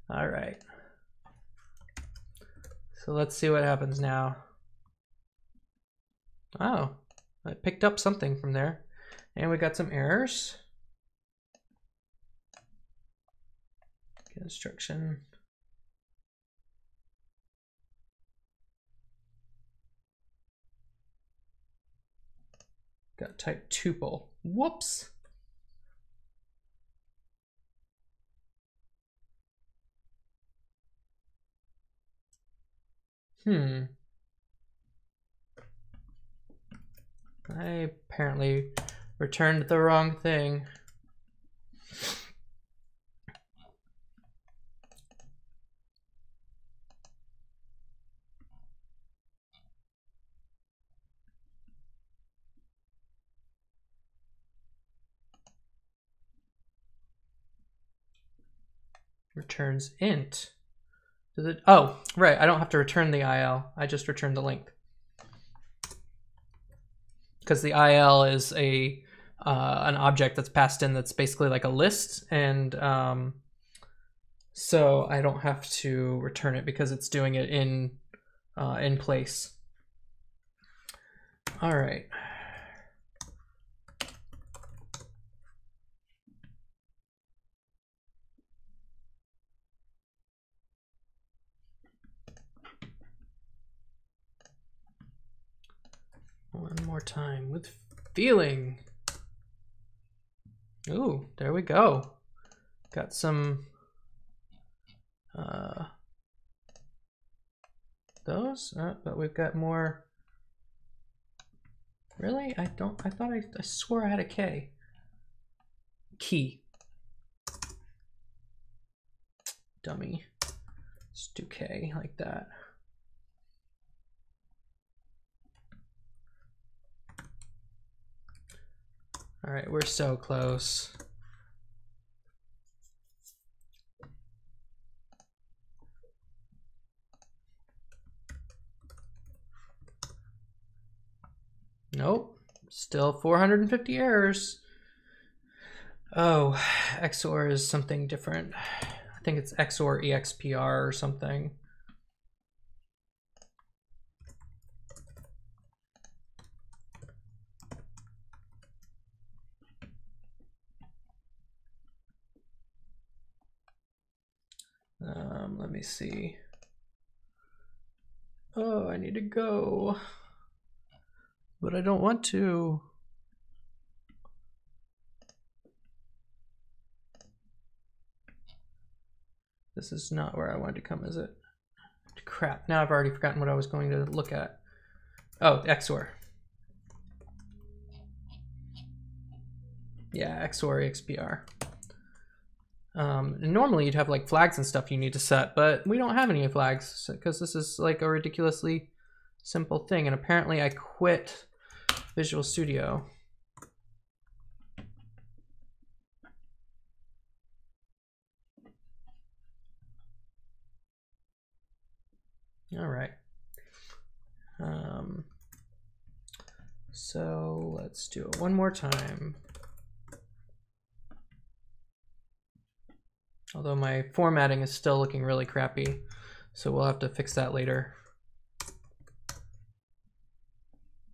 S1: All right. So let's see what happens now. Oh, I picked up something from there. And we got some errors. Instruction. Got type tuple. Whoops. Hmm. I apparently returned the wrong thing. Returns int. Does it? Oh, right. I don't have to return the IL. I just return the link. Because the IL is a uh, an object that's passed in that's basically like a list, and um, so I don't have to return it because it's doing it in uh, in place. All right. One more time with feeling. Ooh, there we go. Got some uh, those, uh, but we've got more. Really? I don't, I thought I, I swore I had a K. Key. Dummy. Let's do K like that. All right, we're so close. Nope, still 450 errors. Oh, XOR is something different. I think it's XOR EXPR or something. Um, let see. Oh, I need to go. But I don't want to. This is not where I wanted to come, is it? Crap, now I've already forgotten what I was going to look at. Oh, XOR. Yeah, XOR EXPR. Um, normally you'd have like flags and stuff you need to set, but we don't have any flags because this is like a ridiculously simple thing. And apparently I quit Visual Studio. All right. Um, so let's let's do it one more time. Although my formatting is still looking really crappy, so we'll have to fix that later.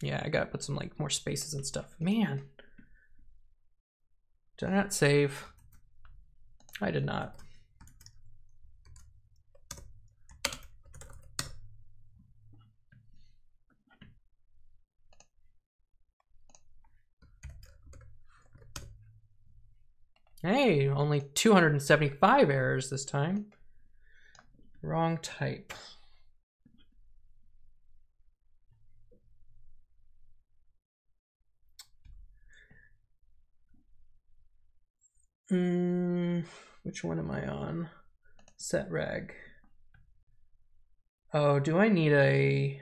S1: Yeah, I gotta put some like more spaces and stuff. Man, did I not save? I did not. Hey, only 275 errors this time. Wrong type. Mm, which one am I on? Set reg. Oh, do I need a...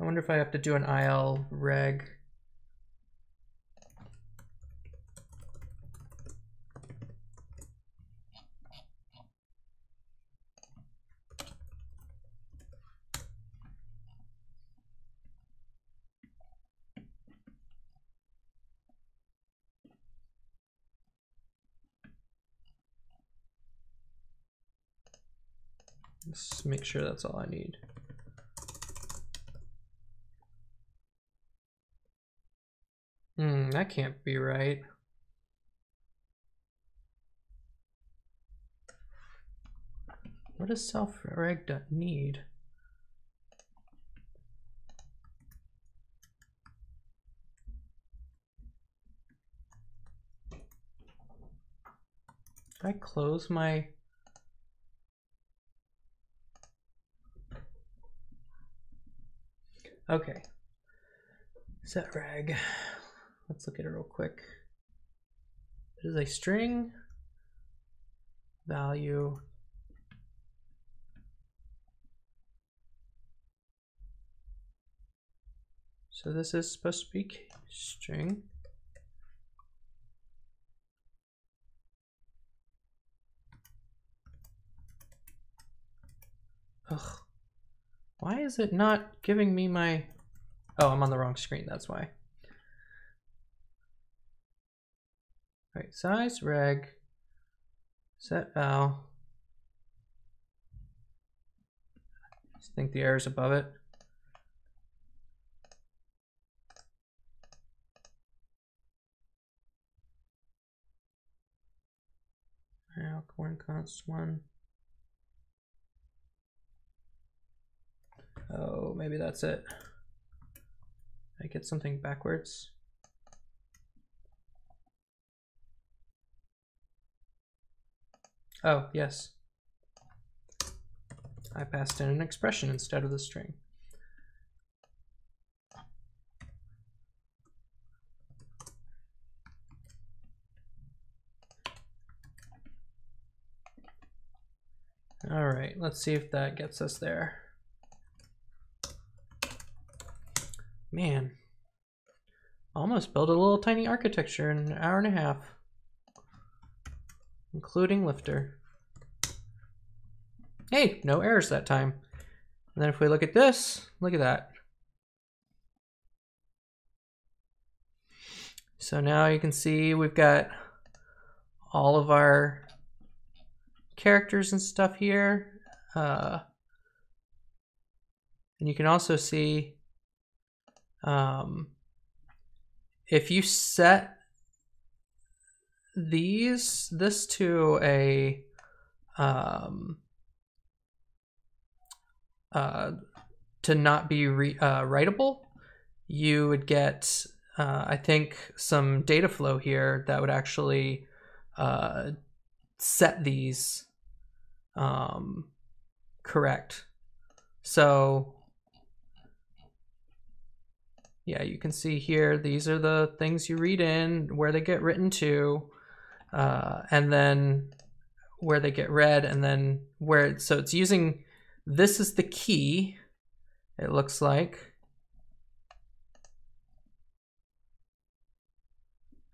S1: I wonder if I have to do an IL reg. Let's make sure that's all I need. Hmm, that can't be right. What does self-reg need? I close my Okay. Set reg. Let's look at it real quick. It is a string value So this is supposed to be string. Ugh. Why is it not giving me my... Oh, I'm on the wrong screen, that's why. All right, size reg, set val. I think the error's above it. Alcorn const one. Oh, maybe that's it. I get something backwards. Oh, yes. I passed in an expression instead of the string. All right, let's see if that gets us there. Man, almost built a little tiny architecture in an hour and a half, including lifter. Hey, no errors that time. And then if we look at this, look at that. So now you can see we've got all of our characters and stuff here. Uh, and you can also see um, if you set these, this to a, um, uh, to not be re, uh, writable, you would get, uh, I think, some data flow here that would actually uh, set these um, correct. So yeah, you can see here, these are the things you read in, where they get written to, uh, and then where they get read, and then where, so it's using, this is the key, it looks like.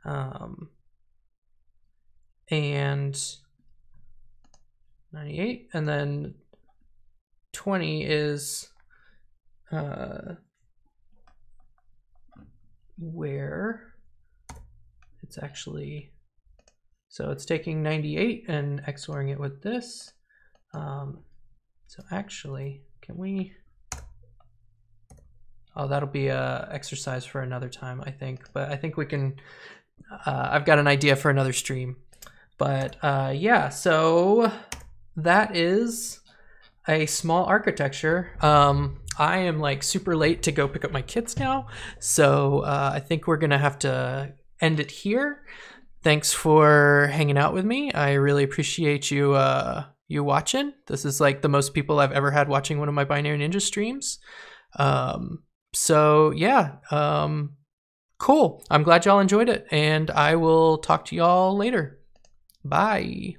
S1: Um, and 98, and then 20 is uh, where it's actually, so it's taking 98 and XORing it with this. Um, so actually, can we, oh, that'll be a exercise for another time, I think. But I think we can, uh, I've got an idea for another stream. But uh, yeah, so that is a small architecture. Um, I am like super late to go pick up my kids now. So uh, I think we're going to have to end it here. Thanks for hanging out with me. I really appreciate you uh, you watching. This is like the most people I've ever had watching one of my Binary Ninja streams. Um, so yeah, um, cool. I'm glad y'all enjoyed it, and I will talk to y'all later. Bye.